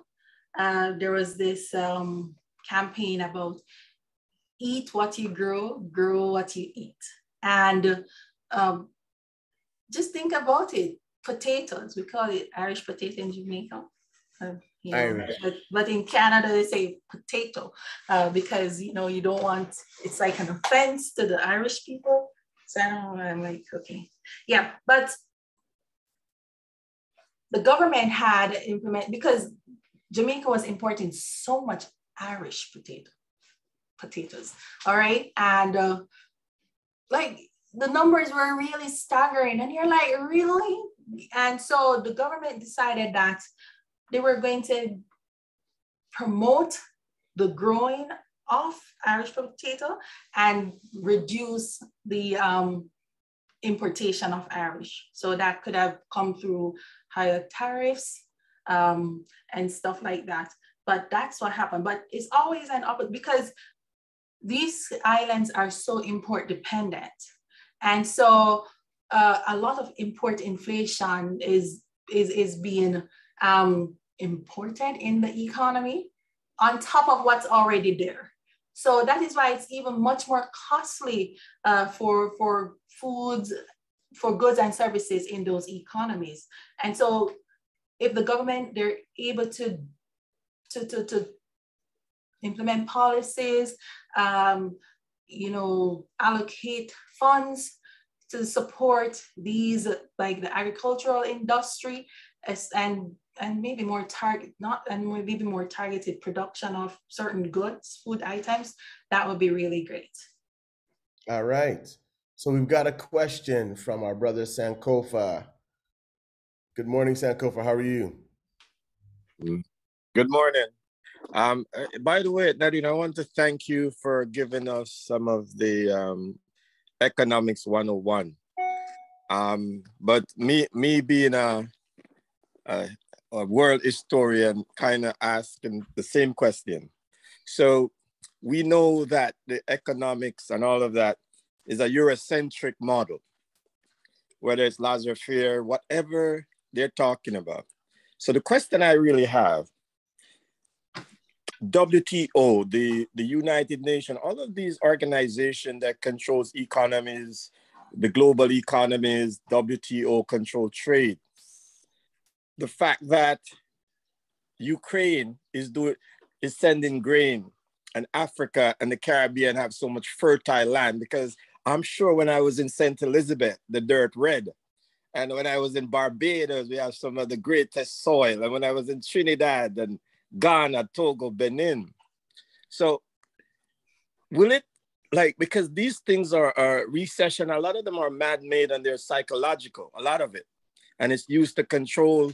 uh, there was this um, campaign about eat what you grow, grow what you eat. And um, just think about it. Potatoes, we call it Irish potato in Jamaica. Uh, you know, But, but in Canada, they say potato uh, because, you know, you don't want, it's like an offense to the Irish people. So I don't know, I'm like, okay. Yeah, but the government had implement because Jamaica was importing so much Irish potato, potatoes. All right. And uh, like the numbers were really staggering. And you're like, really? And so the government decided that they were going to promote the growing of Irish potato and reduce the um, importation of Irish. So that could have come through higher tariffs um, and stuff like that. But that's what happened. But it's always an opportunity because these islands are so import dependent. And so uh, a lot of import inflation is, is, is being um, imported in the economy on top of what's already there. So that is why it's even much more costly uh, for, for foods, for goods and services in those economies. And so if the government, they're able to, to, to, to implement policies, um, you know, allocate funds to support these, like the agricultural industry and and maybe more target not and maybe more targeted production of certain goods food items that would be really great. All right. So we've got a question from our brother sankofa. Good morning sankofa. How are you? Good morning. Um, uh, by the way, Nadine, I want to thank you for giving us some of the um, economics 101. Um, but me, me being a, a, a world historian, kind of asking the same question. So we know that the economics and all of that is a Eurocentric model, whether it's laissez-faire, whatever they're talking about. So the question I really have, WTO, the, the United Nations, all of these organizations that controls economies, the global economies, WTO control trade. The fact that Ukraine is doing is sending grain and Africa and the Caribbean have so much fertile land because I'm sure when I was in St. Elizabeth, the dirt red. And when I was in Barbados, we have some of the greatest soil. And when I was in Trinidad and Ghana, Togo, Benin. So will it like because these things are, are recession, a lot of them are man-made and they're psychological, a lot of it. And it's used to control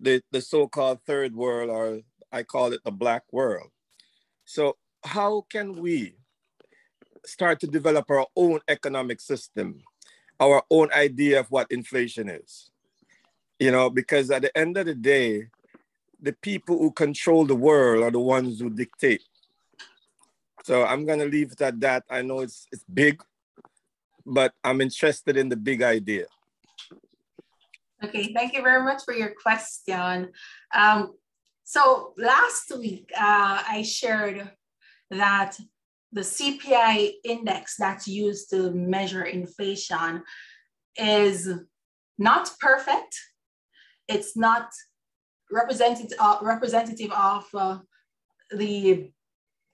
the, the so-called third world, or I call it the black world. So how can we start to develop our own economic system, our own idea of what inflation is? You know, because at the end of the day, the people who control the world are the ones who dictate. So I'm gonna leave it at that. I know it's it's big, but I'm interested in the big idea. Okay, thank you very much for your question. Um, so last week, uh, I shared that the CPI index that's used to measure inflation is not perfect. It's not representative, uh, representative of uh, the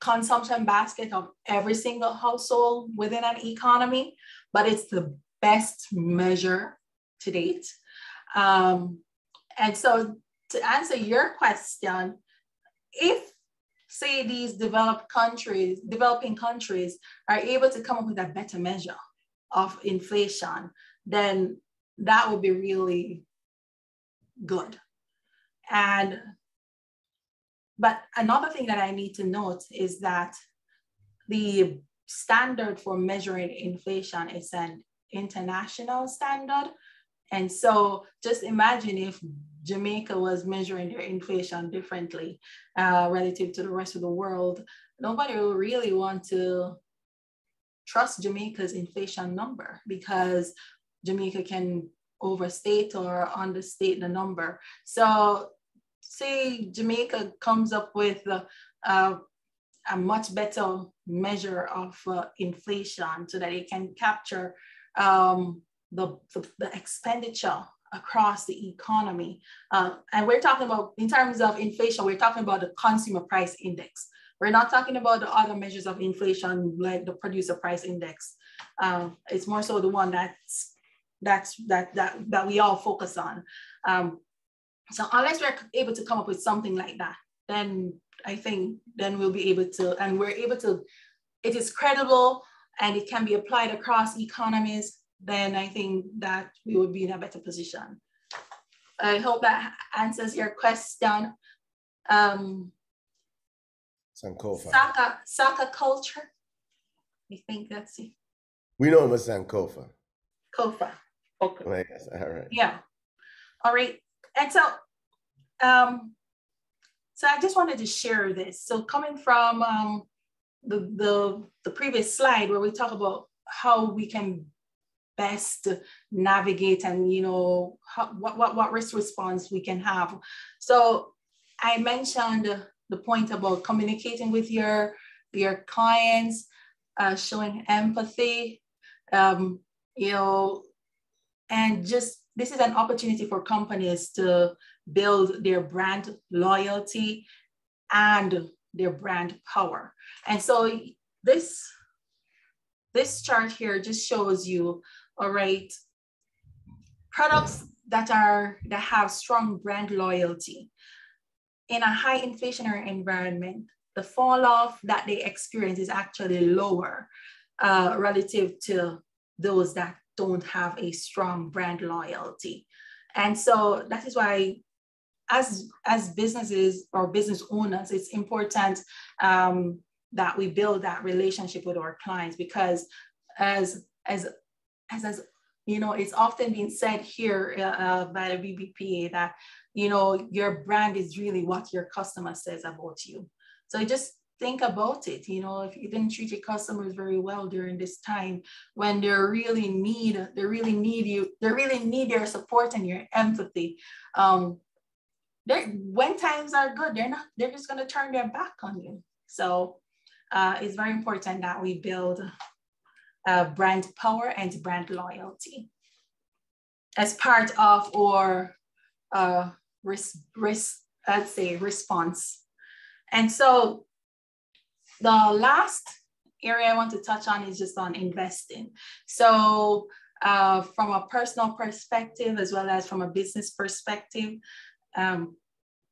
consumption basket of every single household within an economy, but it's the best measure to date. Um, and so to answer your question, if say these developed countries, developing countries are able to come up with a better measure of inflation, then that would be really good. And but another thing that I need to note is that the standard for measuring inflation is an international standard. And so just imagine if Jamaica was measuring their inflation differently uh, relative to the rest of the world. Nobody will really want to trust Jamaica's inflation number because Jamaica can overstate or understate the number. So say Jamaica comes up with a, a, a much better measure of uh, inflation so that it can capture um, the, the, the, expenditure across the economy. Uh, and we're talking about, in terms of inflation, we're talking about the consumer price index. We're not talking about the other measures of inflation like the producer price index. Um, it's more so the one that's that's that that that we all focus on. Um, so unless we're able to come up with something like that, then I think then we'll be able to, and we're able to, it is credible and it can be applied across economies, then I think that we would be in a better position. I hope that answers your question. Um, Sankofa. Saka, Saka culture. I think that's it. We know him as Sankofa. Kofa. Okay. All right. Yeah. All right. And so, um, so I just wanted to share this. So coming from um, the, the, the previous slide where we talk about how we can best navigate and you know how, what, what, what risk response we can have. So I mentioned the point about communicating with your, your clients, uh, showing empathy, um, you know, and just this is an opportunity for companies to build their brand loyalty and their brand power. And so this, this chart here just shows you, all right, products that are that have strong brand loyalty in a high inflationary environment, the fall off that they experience is actually lower uh, relative to those that don't have a strong brand loyalty. And so that is why as, as businesses or business owners, it's important um, that we build that relationship with our clients because as, as, as, as you know, it's often been said here uh, by the BBPA that, you know, your brand is really what your customer says about you. So just think about it. You know, if you didn't treat your customers very well during this time when they really need, they really need you, they really need your support and your empathy. Um, when times are good, they're not, they're just gonna turn their back on you. So uh, it's very important that we build uh, brand power and brand loyalty as part of our uh, risk, risk, I'd say response. And so the last area I want to touch on is just on investing. So uh, from a personal perspective, as well as from a business perspective, um,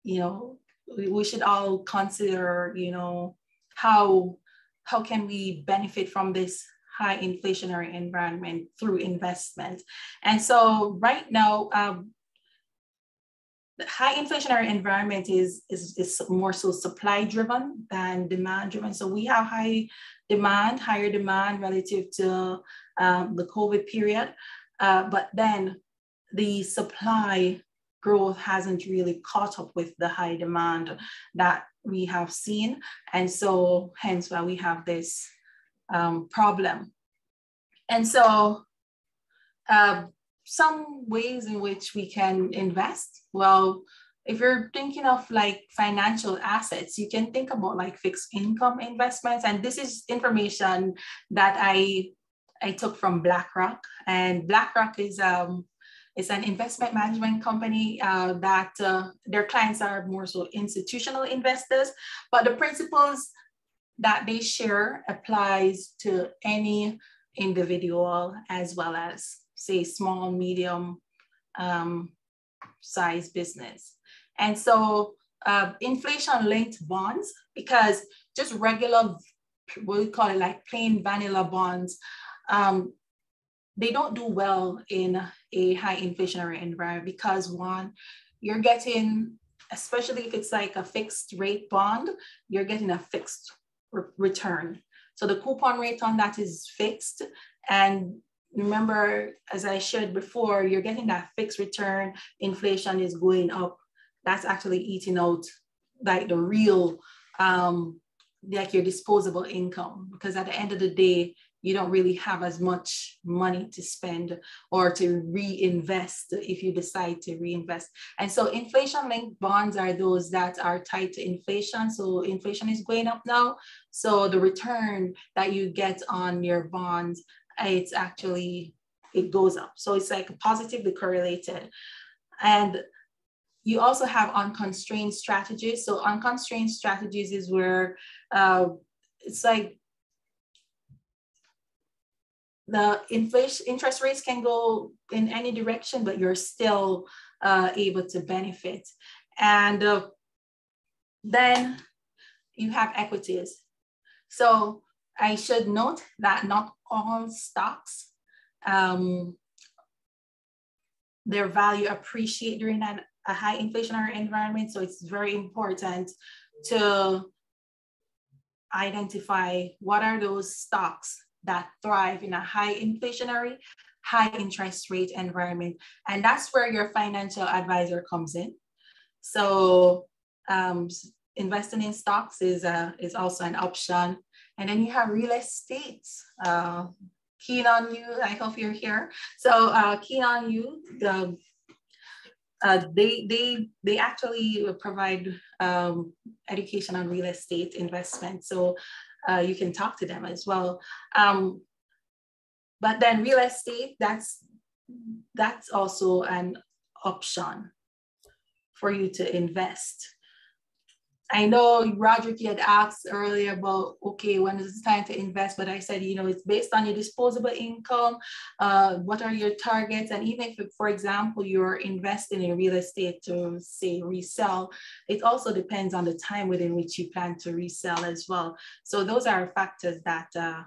you know, we, we should all consider, you know, how how can we benefit from this high inflationary environment through investment. And so right now, um, the high inflationary environment is, is, is more so supply driven than demand driven. So we have high demand, higher demand relative to um, the COVID period. Uh, but then the supply growth hasn't really caught up with the high demand that we have seen. And so hence why we have this um, problem. And so uh, some ways in which we can invest, well, if you're thinking of like financial assets, you can think about like fixed income investments. And this is information that I I took from BlackRock. And BlackRock is um, it's an investment management company uh, that uh, their clients are more so institutional investors, but the principles that they share applies to any individual as well as say small, medium um, size business. And so uh, inflation linked bonds, because just regular, what we call it like plain vanilla bonds, um, they don't do well in a high inflationary environment because one, you're getting, especially if it's like a fixed rate bond, you're getting a fixed return. So the coupon rate on that is fixed. And remember, as I shared before, you're getting that fixed return, inflation is going up. That's actually eating out like the real, um, like your disposable income. Because at the end of the day, you don't really have as much money to spend or to reinvest if you decide to reinvest. And so inflation linked bonds are those that are tied to inflation. So inflation is going up now. So the return that you get on your bonds, it's actually, it goes up. So it's like positively correlated. And you also have unconstrained strategies. So unconstrained strategies is where uh, it's like the inflation interest rates can go in any direction, but you're still uh, able to benefit. And uh, then you have equities. So I should note that not all stocks, um, their value appreciate during an, a high inflationary environment. So it's very important to identify what are those stocks that thrive in a high inflationary, high interest rate environment. And that's where your financial advisor comes in. So um, investing in stocks is, uh, is also an option. And then you have real estate. Uh, keen on you, I hope you're here. So uh, keen on you, the, uh, they, they, they actually provide um, education on real estate investment. So uh, you can talk to them as well. Um, but then real estate, that's that's also an option for you to invest. I know Roderick you had asked earlier about okay when is it time to invest, but I said you know it's based on your disposable income. Uh, what are your targets? And even if, for example, you're investing in real estate to say resell, it also depends on the time within which you plan to resell as well. So those are factors that uh,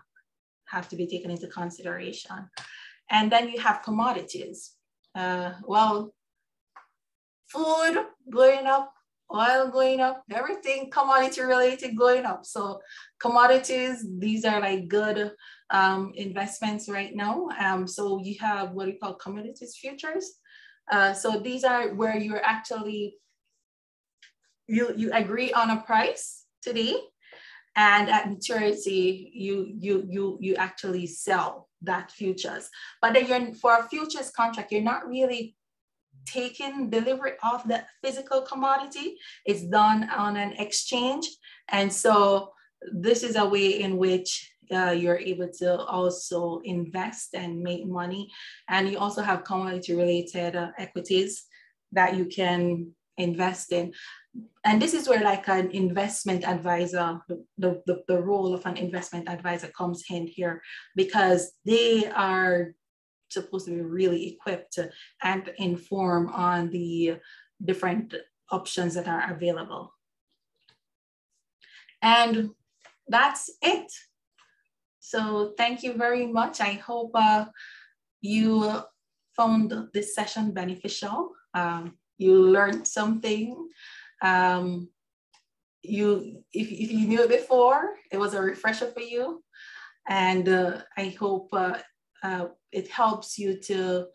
have to be taken into consideration. And then you have commodities. Uh, well, food going up oil going up, everything commodity related going up. So commodities, these are like good um, investments right now. Um, so you have what we call commodities futures. Uh, so these are where you're actually, you, you agree on a price today and at maturity you you you you actually sell that futures but then you're for a futures contract you're not really taking delivery of the physical commodity it's done on an exchange. And so this is a way in which uh, you're able to also invest and make money. And you also have commodity related uh, equities that you can invest in. And this is where like an investment advisor the, the, the role of an investment advisor comes in here because they are supposed to be really equipped to, and inform on the different options that are available. And that's it. So thank you very much. I hope uh, you found this session beneficial. Um, you learned something. Um, you if, if you knew it before it was a refresher for you. And uh, i hope uh, uh, it helps you to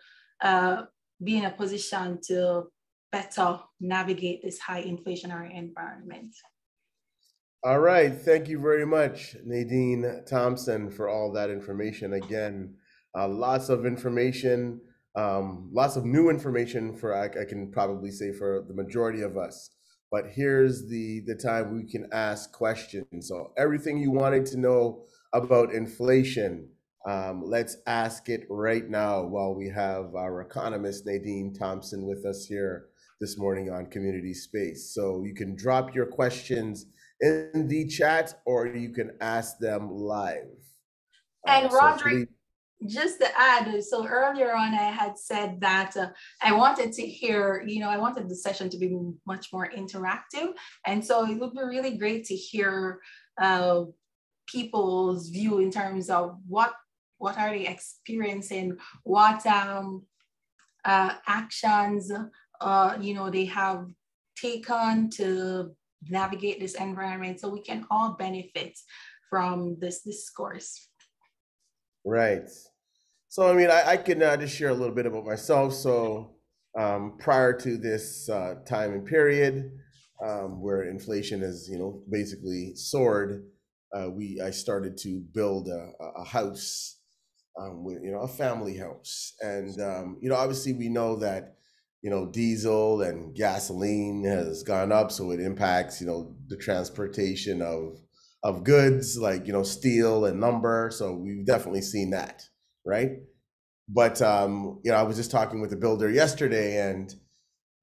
uh, be in a position to better navigate this high inflationary environment. All right. Thank you very much nadine thompson for all that information. Again uh, lots of information um, lots of new information for I, I, can probably say for the majority of us. But here's the the time we can ask questions. So everything you wanted to know about inflation um, let's ask it right now while we have our economist nadine thompson with us here this morning on community space. So you can drop your questions in the chat or you can ask them live. And uh, roderick so just to add, so earlier on, I had said that uh, I wanted to hear, you know, I wanted the session to be much more interactive. And so it would be really great to hear uh, people's view in terms of what what are they experiencing, what um, uh, actions, uh, you know, they have taken to navigate this environment so we can all benefit from this discourse. Right. So, I mean, I, I can uh, just share a little bit about myself. So, um, prior to this uh, time and period um, where inflation has, you know, basically soared, uh, we I started to build a, a house, um, with you know, a family house, and um, you know, obviously we know that you know diesel and gasoline has gone up, so it impacts you know the transportation of of goods like you know steel and lumber. So we've definitely seen that right? But um, you know, I was just talking with the builder yesterday, and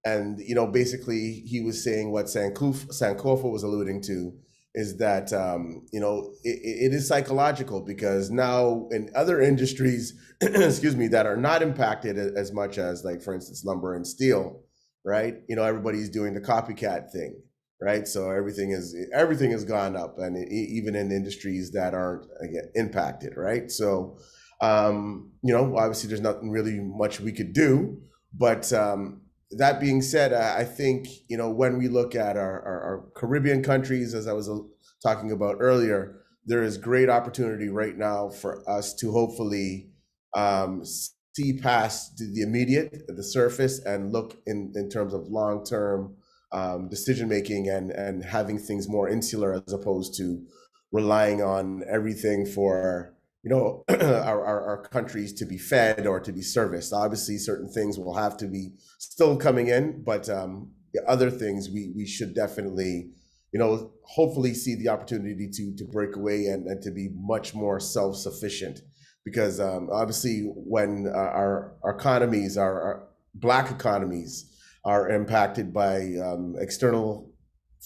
and you know, basically he was saying what Sankofa was alluding to is that um, you know it, it is psychological because now in other industries, excuse me, that are not impacted as much as like for instance lumber and steel, right? You know, everybody's doing the copycat thing, right? So everything is everything has gone up, and it, even in industries that aren't again impacted, right? So um, you know, obviously, there's nothing really much we could do. But um, that being said, I think you know when we look at our, our, our Caribbean countries, as I was uh, talking about earlier, there is great opportunity right now for us to hopefully um, see past the immediate, the surface, and look in in terms of long term um, decision making and and having things more insular as opposed to relying on everything for you know our, our, our, countries to be fed or to be serviced. Obviously certain things will have to be still coming in but um, other things we we should definitely you know hopefully see the opportunity to to break away and, and to be much more self-sufficient. Because um, obviously when uh, our, our economies our, our, black economies are impacted by um, external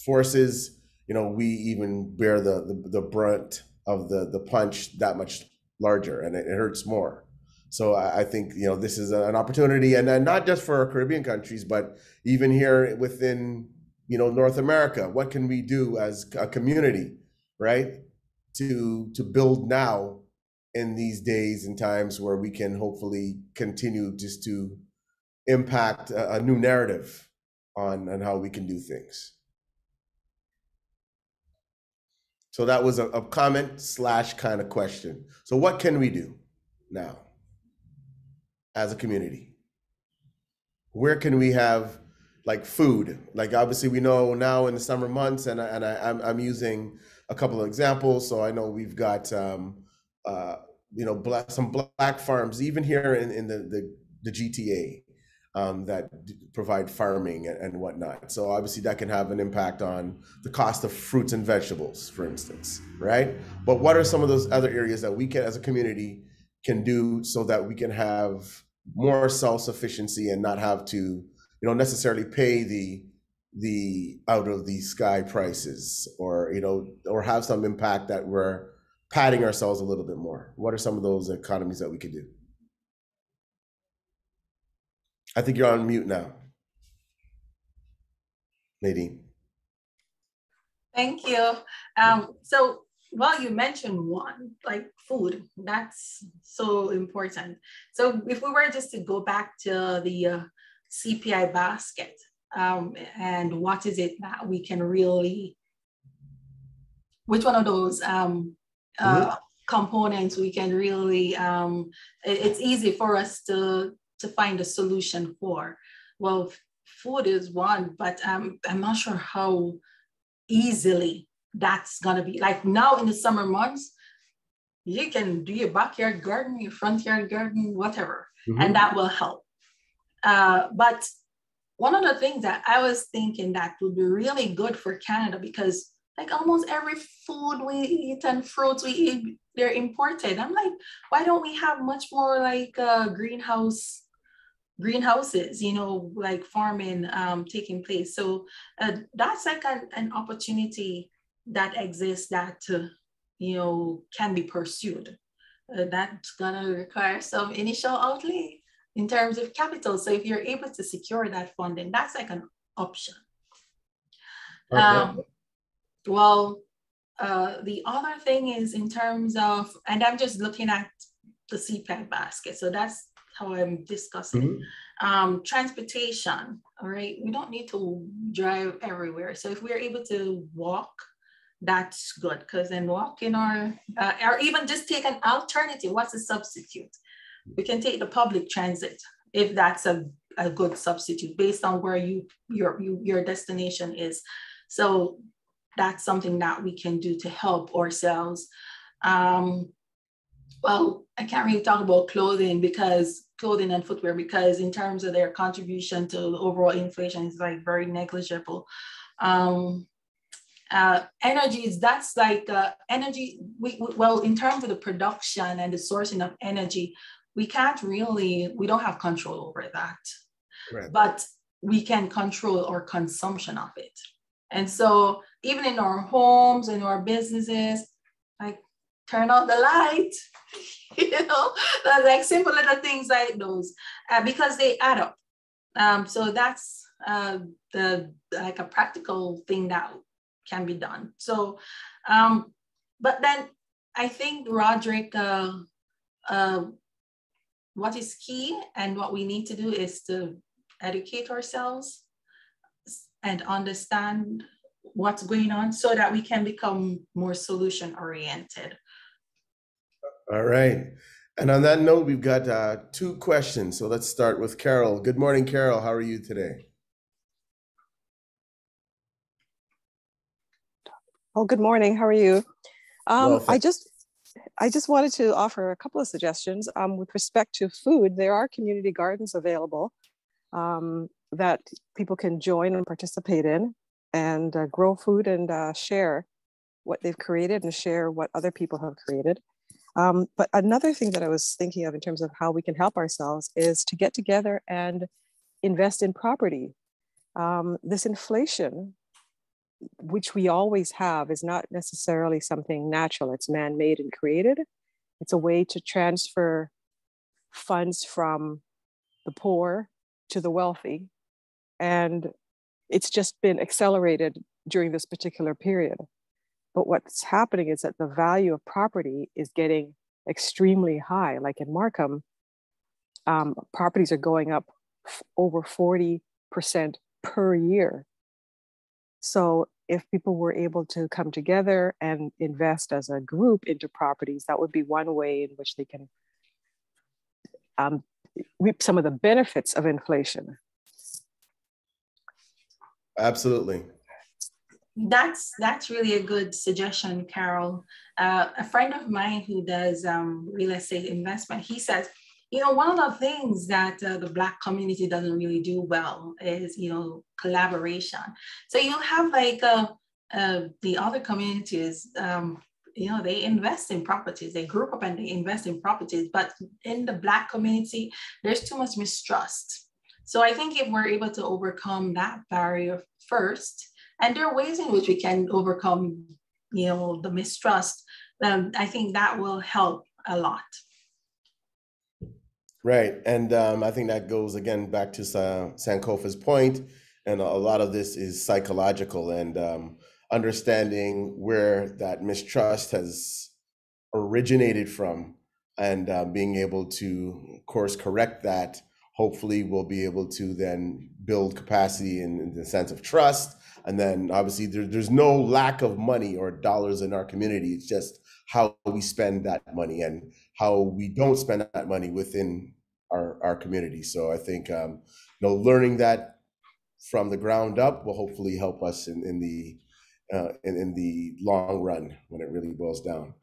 forces you know we even bear the, the, the brunt of the the punch that much larger and it, hurts more. So I, I think you know this is an opportunity, and, and not just for Caribbean countries, but even here within you know North America. What can we do as a community, right, to to build now in these days and times where we can hopefully continue just to impact a, a new narrative on on how we can do things. So that was a, a comment slash kind of question. So what can we do now as a community? Where can we have like food? Like obviously we know now in the summer months, and I, and I, I'm I'm using a couple of examples. So I know we've got um, uh, you know black, some black farms even here in, in the, the, the GTA um, that provide farming and, and whatnot. So obviously that can have an impact on the cost of fruits and vegetables, for instance, right? But what are some of those other areas that we can, as a community, can do so that we can have more self-sufficiency and not have to, you know, necessarily pay the the out of the sky prices or you know or have some impact that we're padding ourselves a little bit more what are some of those economies that we could do i think you're on mute now. Nadine. Thank you. Um, so well you mentioned one like food. That's so important. So if we were just to go back to the uh, cpi basket um, and what is it that we can really which one of those um, uh, mm-hmm. components we can really um, it, it's easy for us to to find a solution for well food is one but um, i'm not sure how easily that's gonna be like now in the summer months you can do your backyard garden your front yard garden whatever mm-hmm. and that will help uh, but one of the things that I was thinking that would be really good for Canada because like almost every food we eat and fruits we eat, they're imported. I'm like, why don't we have much more like uh, greenhouse greenhouses, you know, like farming um, taking place. So uh, that's like an, an opportunity that exists that, uh, you know, can be pursued. Uh, that's gonna require some initial outlay in terms of capital. So if you're able to secure that funding, that's like an option. Okay. Um, well, uh, the other thing is in terms of, and I'm just looking at the CPAC basket. So that's I'm discussing. Mm-hmm. Um, transportation, all right? We don't need to drive everywhere. So if we're able to walk, that's good because then walking or, uh, or even just take an alternative. What's a substitute? we can take the public transit if that's a, a good substitute based on where you your you, your destination is so that's something that we can do to help ourselves um, well i can't really talk about clothing because clothing and footwear because in terms of their contribution to the overall inflation is like very negligible um, uh, energies that's like uh, energy we, we, well in terms of the production and the sourcing of energy we can't really, we don't have control over that. Right. But we can control our consumption of it. And so even in our homes and our businesses, turn out the light, you know, like simple little things like those, uh, because they add up. Um, so that's uh, the like a practical thing that can be done. So, um, but then I think Roderick uh, uh, what is key and what we need to do is to educate ourselves and understand what's going on so that we can become more solution oriented. All right. And on that note, we've got uh, two questions. So let's start with Carol. Good morning, Carol. How are you today? Oh, good morning. How are you? Um, well, I just I just wanted to offer a couple of suggestions. Um, with respect to food, there are community gardens available um, that people can join and participate in and uh, grow food and uh, share what they've created and share what other people have created. Um, but another thing that I was thinking of in terms of how we can help ourselves is to get together and invest in property. Um, this inflation which we always have, is not necessarily something natural. It's man made and created. It's a way to transfer funds from the poor to the wealthy. And it's just been accelerated during this particular period. But what's happening is that the value of property is getting extremely high. Like in Markham, um, properties are going up f- over 40% per year. So if people were able to come together and invest as a group into properties, that would be one way in which they can um, reap some of the benefits of inflation. Absolutely. That's that's really a good suggestion, Carol. Uh, a friend of mine who does um, real estate investment, he says, you know, one of the things that uh, the Black community doesn't really do well is, you know, collaboration. So you'll have like uh, uh, the other communities, um, you know, they invest in properties. They group up and they invest in properties, but in the Black community, there's too much mistrust. So I think if we're able to overcome that barrier first, and there are ways in which we can overcome, you know, the mistrust. Um, I think that will help a lot. Right, and um, I think that goes again back to Sa- Sankofa's point, and a lot of this is psychological and um, understanding where that mistrust has originated from, and uh, being able to course correct that. Hopefully, we'll be able to then build capacity in, in the sense of trust and then obviously there, there's no lack of money or dollars in our community. It's just how we spend that money and how we don't spend that money within our, our community. So I think um, you know learning that from the ground up will hopefully help us in, in the uh, in, in the long run when it really boils down.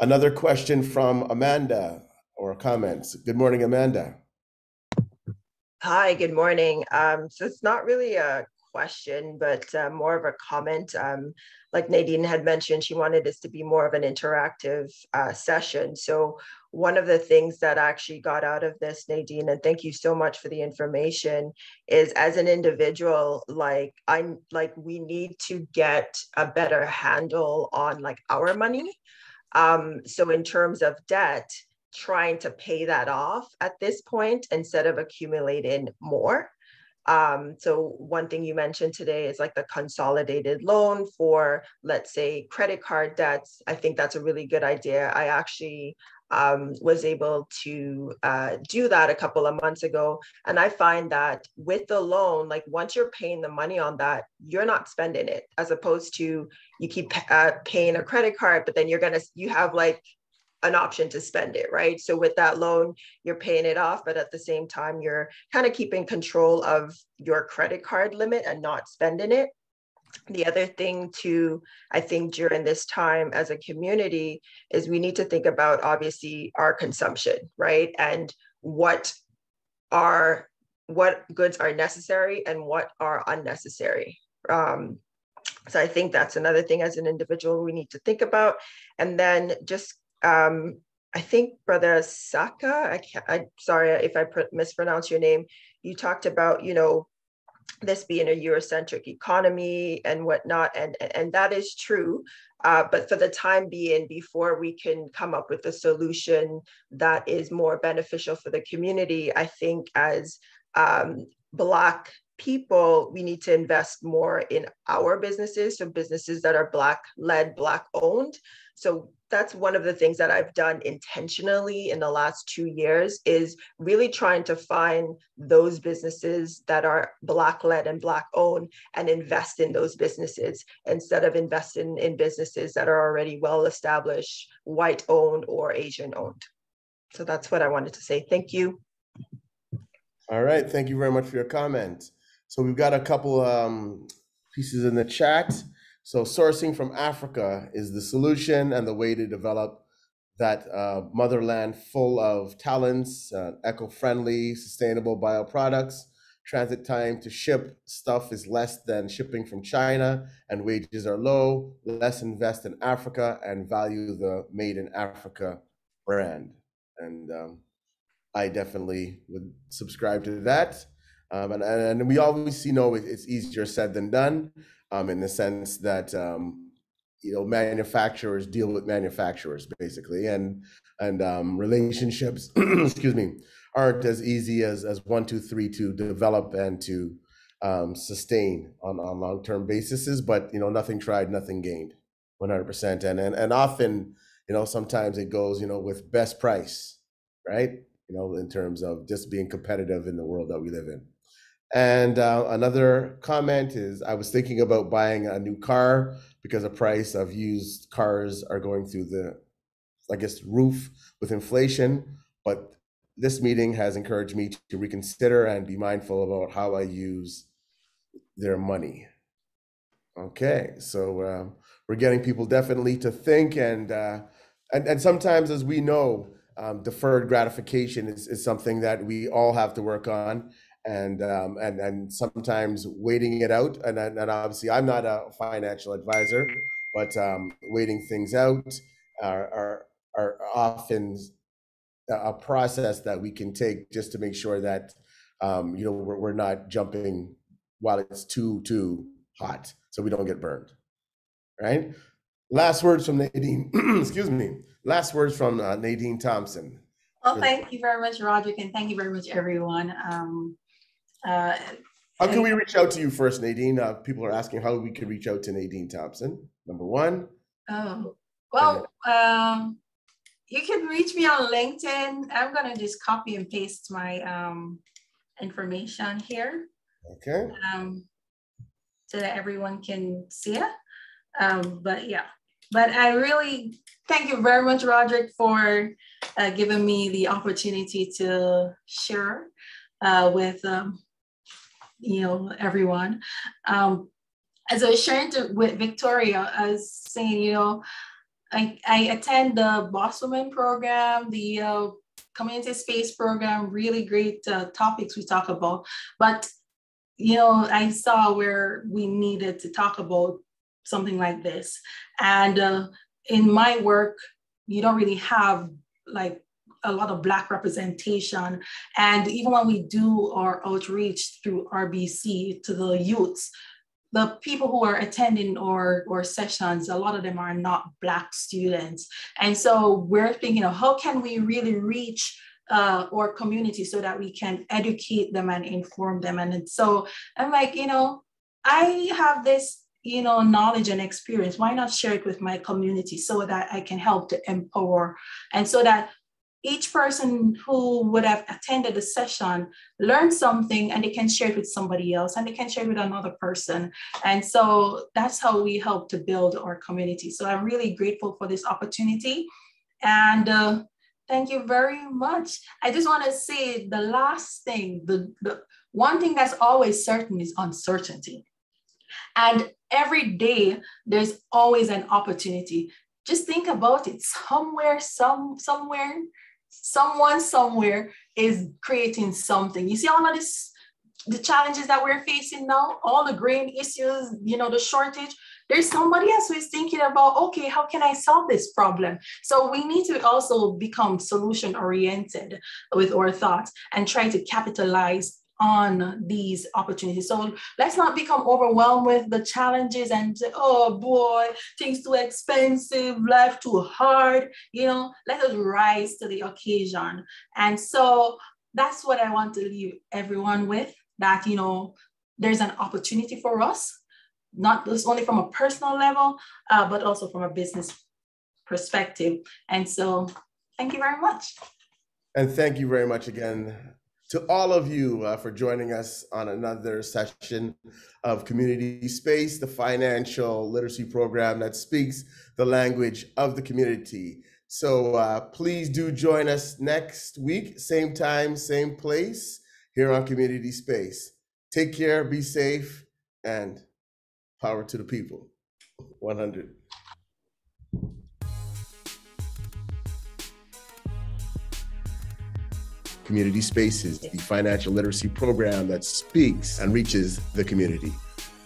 Another question from Amanda or comments. Good morning, Amanda. Hi, good morning. Um, so it's not really a question, but uh, more of a comment. Um, like Nadine had mentioned, she wanted this to be more of an interactive uh, session. So one of the things that actually got out of this, Nadine, and thank you so much for the information, is as an individual, like I'm like we need to get a better handle on like our money. Um, so in terms of debt, trying to pay that off at this point instead of accumulating more. Um, so one thing you mentioned today is like the consolidated loan for, let's say, credit card debts. I think that's a really good idea. I actually um, was able to uh, do that a couple of months ago. And I find that with the loan, like once you're paying the money on that, you're not spending it as opposed to you keep uh, paying a credit card, but then you're going to, you have like an option to spend it, right? So with that loan, you're paying it off, but at the same time, you're kind of keeping control of your credit card limit and not spending it. The other thing to, I think, during this time as a community is we need to think about obviously our consumption, right? And what are what goods are necessary and what are unnecessary. Um, so I think that's another thing as an individual we need to think about. And then just um, I think Brother Saka, I can't, I'm sorry if I mispronounce your name, you talked about, you know, this being a Eurocentric economy and whatnot, and, and that is true. Uh, but for the time being, before we can come up with a solution that is more beneficial for the community, I think as um, Black people, we need to invest more in our businesses, so businesses that are Black led, Black owned. So that's one of the things that I've done intentionally in the last two years is really trying to find those businesses that are Black led and Black owned and invest in those businesses instead of investing in businesses that are already well established, white owned or Asian owned. So that's what I wanted to say. Thank you. All right. Thank you very much for your comment. So we've got a couple um, pieces in the chat. So sourcing from Africa is the solution and the way to develop that uh, motherland full of talents, uh, eco-friendly, sustainable bioproducts. Transit time to ship stuff is less than shipping from China, and wages are low. Less invest in Africa and value the made in Africa brand. And um, I definitely would subscribe to that. Um, and, and we always you know it's easier said than done um, in the sense that um, you know manufacturers deal with manufacturers basically, and and um, relationships, excuse me, aren't as easy as as one, two, three to develop and to um, sustain on on long term basis. But you know, nothing tried, nothing gained, one hundred percent. And and and often, you know, sometimes it goes, you know, with best price, right? You know, in terms of just being competitive in the world that we live in. And uh, another comment is I was thinking about buying a new car because the price of used cars are going through the, I guess, roof with inflation. But this meeting has encouraged me to reconsider and be mindful about how I use their money. Okay, so um, we're getting people definitely to think, and uh, and and sometimes, as we know, um, deferred gratification is, is something that we all have to work on, and um, and and sometimes waiting it out, and and obviously I'm not a financial advisor, but um, waiting things out are are, are often a process that we can take just to make sure that um, you know we're, we're not jumping while it's too too hot so we don't get burned. Right? Last words from Nadine. Excuse me. Last words from uh, Nadine Thompson. Well, thank you very much, Roderick, and thank you very much, everyone. Um, uh, how can we reach out to you first, Nadine? Uh, people are asking how we can reach out to Nadine Thompson. Number one. Oh, well, um, you can reach me on LinkedIn. I'm gonna just copy and paste my um, information here. Okay. Um, so that everyone can see it. Um, but yeah, but I really thank you very much, Roderick, for uh, giving me the opportunity to share uh, with um, you know everyone. Um, as I was sharing to, with Victoria, I was saying, you know, I, I attend the Boss Women program, the uh, community space program, really great uh, topics we talk about. But you know, I saw where we needed to talk about something like this. And uh, in my work, you don't really have like a lot of Black representation. And even when we do our outreach through RBC to the youths, the people who are attending our, our sessions, a lot of them are not Black students. And so we're thinking of how can we really reach uh, or community so that we can educate them and inform them. And so I'm like, you know, I have this, you know, knowledge and experience. Why not share it with my community so that I can help to empower and so that each person who would have attended the session learned something and they can share it with somebody else and they can share it with another person. And so that's how we help to build our community. So I'm really grateful for this opportunity. And uh, Thank you very much. I just want to say the last thing, the, the one thing that's always certain is uncertainty. And every day there's always an opportunity. Just think about it. Somewhere, some somewhere, someone somewhere is creating something. You see all of this the challenges that we're facing now, all the grain issues, you know, the shortage, there's somebody else who is thinking about, okay, how can I solve this problem? So we need to also become solution oriented with our thoughts and try to capitalize on these opportunities. So let's not become overwhelmed with the challenges and say, oh boy, things too expensive, life too hard. You know, let us rise to the occasion. And so that's what I want to leave everyone with that, you know, there's an opportunity for us not just only from a personal level, uh, but also from a business perspective. And so thank you very much. And thank you very much again to all of you uh, for joining us on another session of Community Space, the financial literacy program that speaks the language of the community. So uh, please do join us next week, same time, same place, here on Community Space. Take care, be safe, and Power to the people. 100. Community Spaces, the financial literacy program that speaks and reaches the community.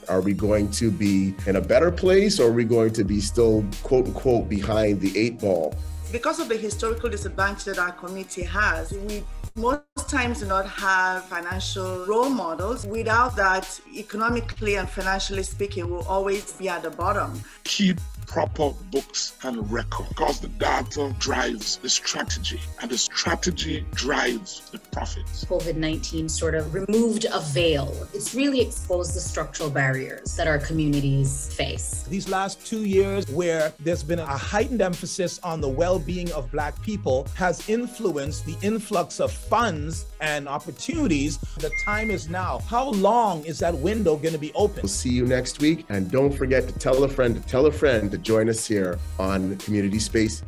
Are we going to be in a better place or are we going to be still, quote unquote, behind the eight ball? Because of the historical disadvantage that our community has, we most times do not have financial role models. Without that, economically and financially speaking, we'll always be at the bottom. Keep proper books and record because the data drives the strategy and the strategy drives the profits. COVID 19 sort of removed a veil. It's really exposed the structural barriers that our communities face. These last two years, where there's been a heightened emphasis on the well being of Black people, has influenced the influx of funds and opportunities. The time is now. How long is that window going to be open? We'll see you next week. And don't forget to tell a friend to tell a friend to join us here on Community Space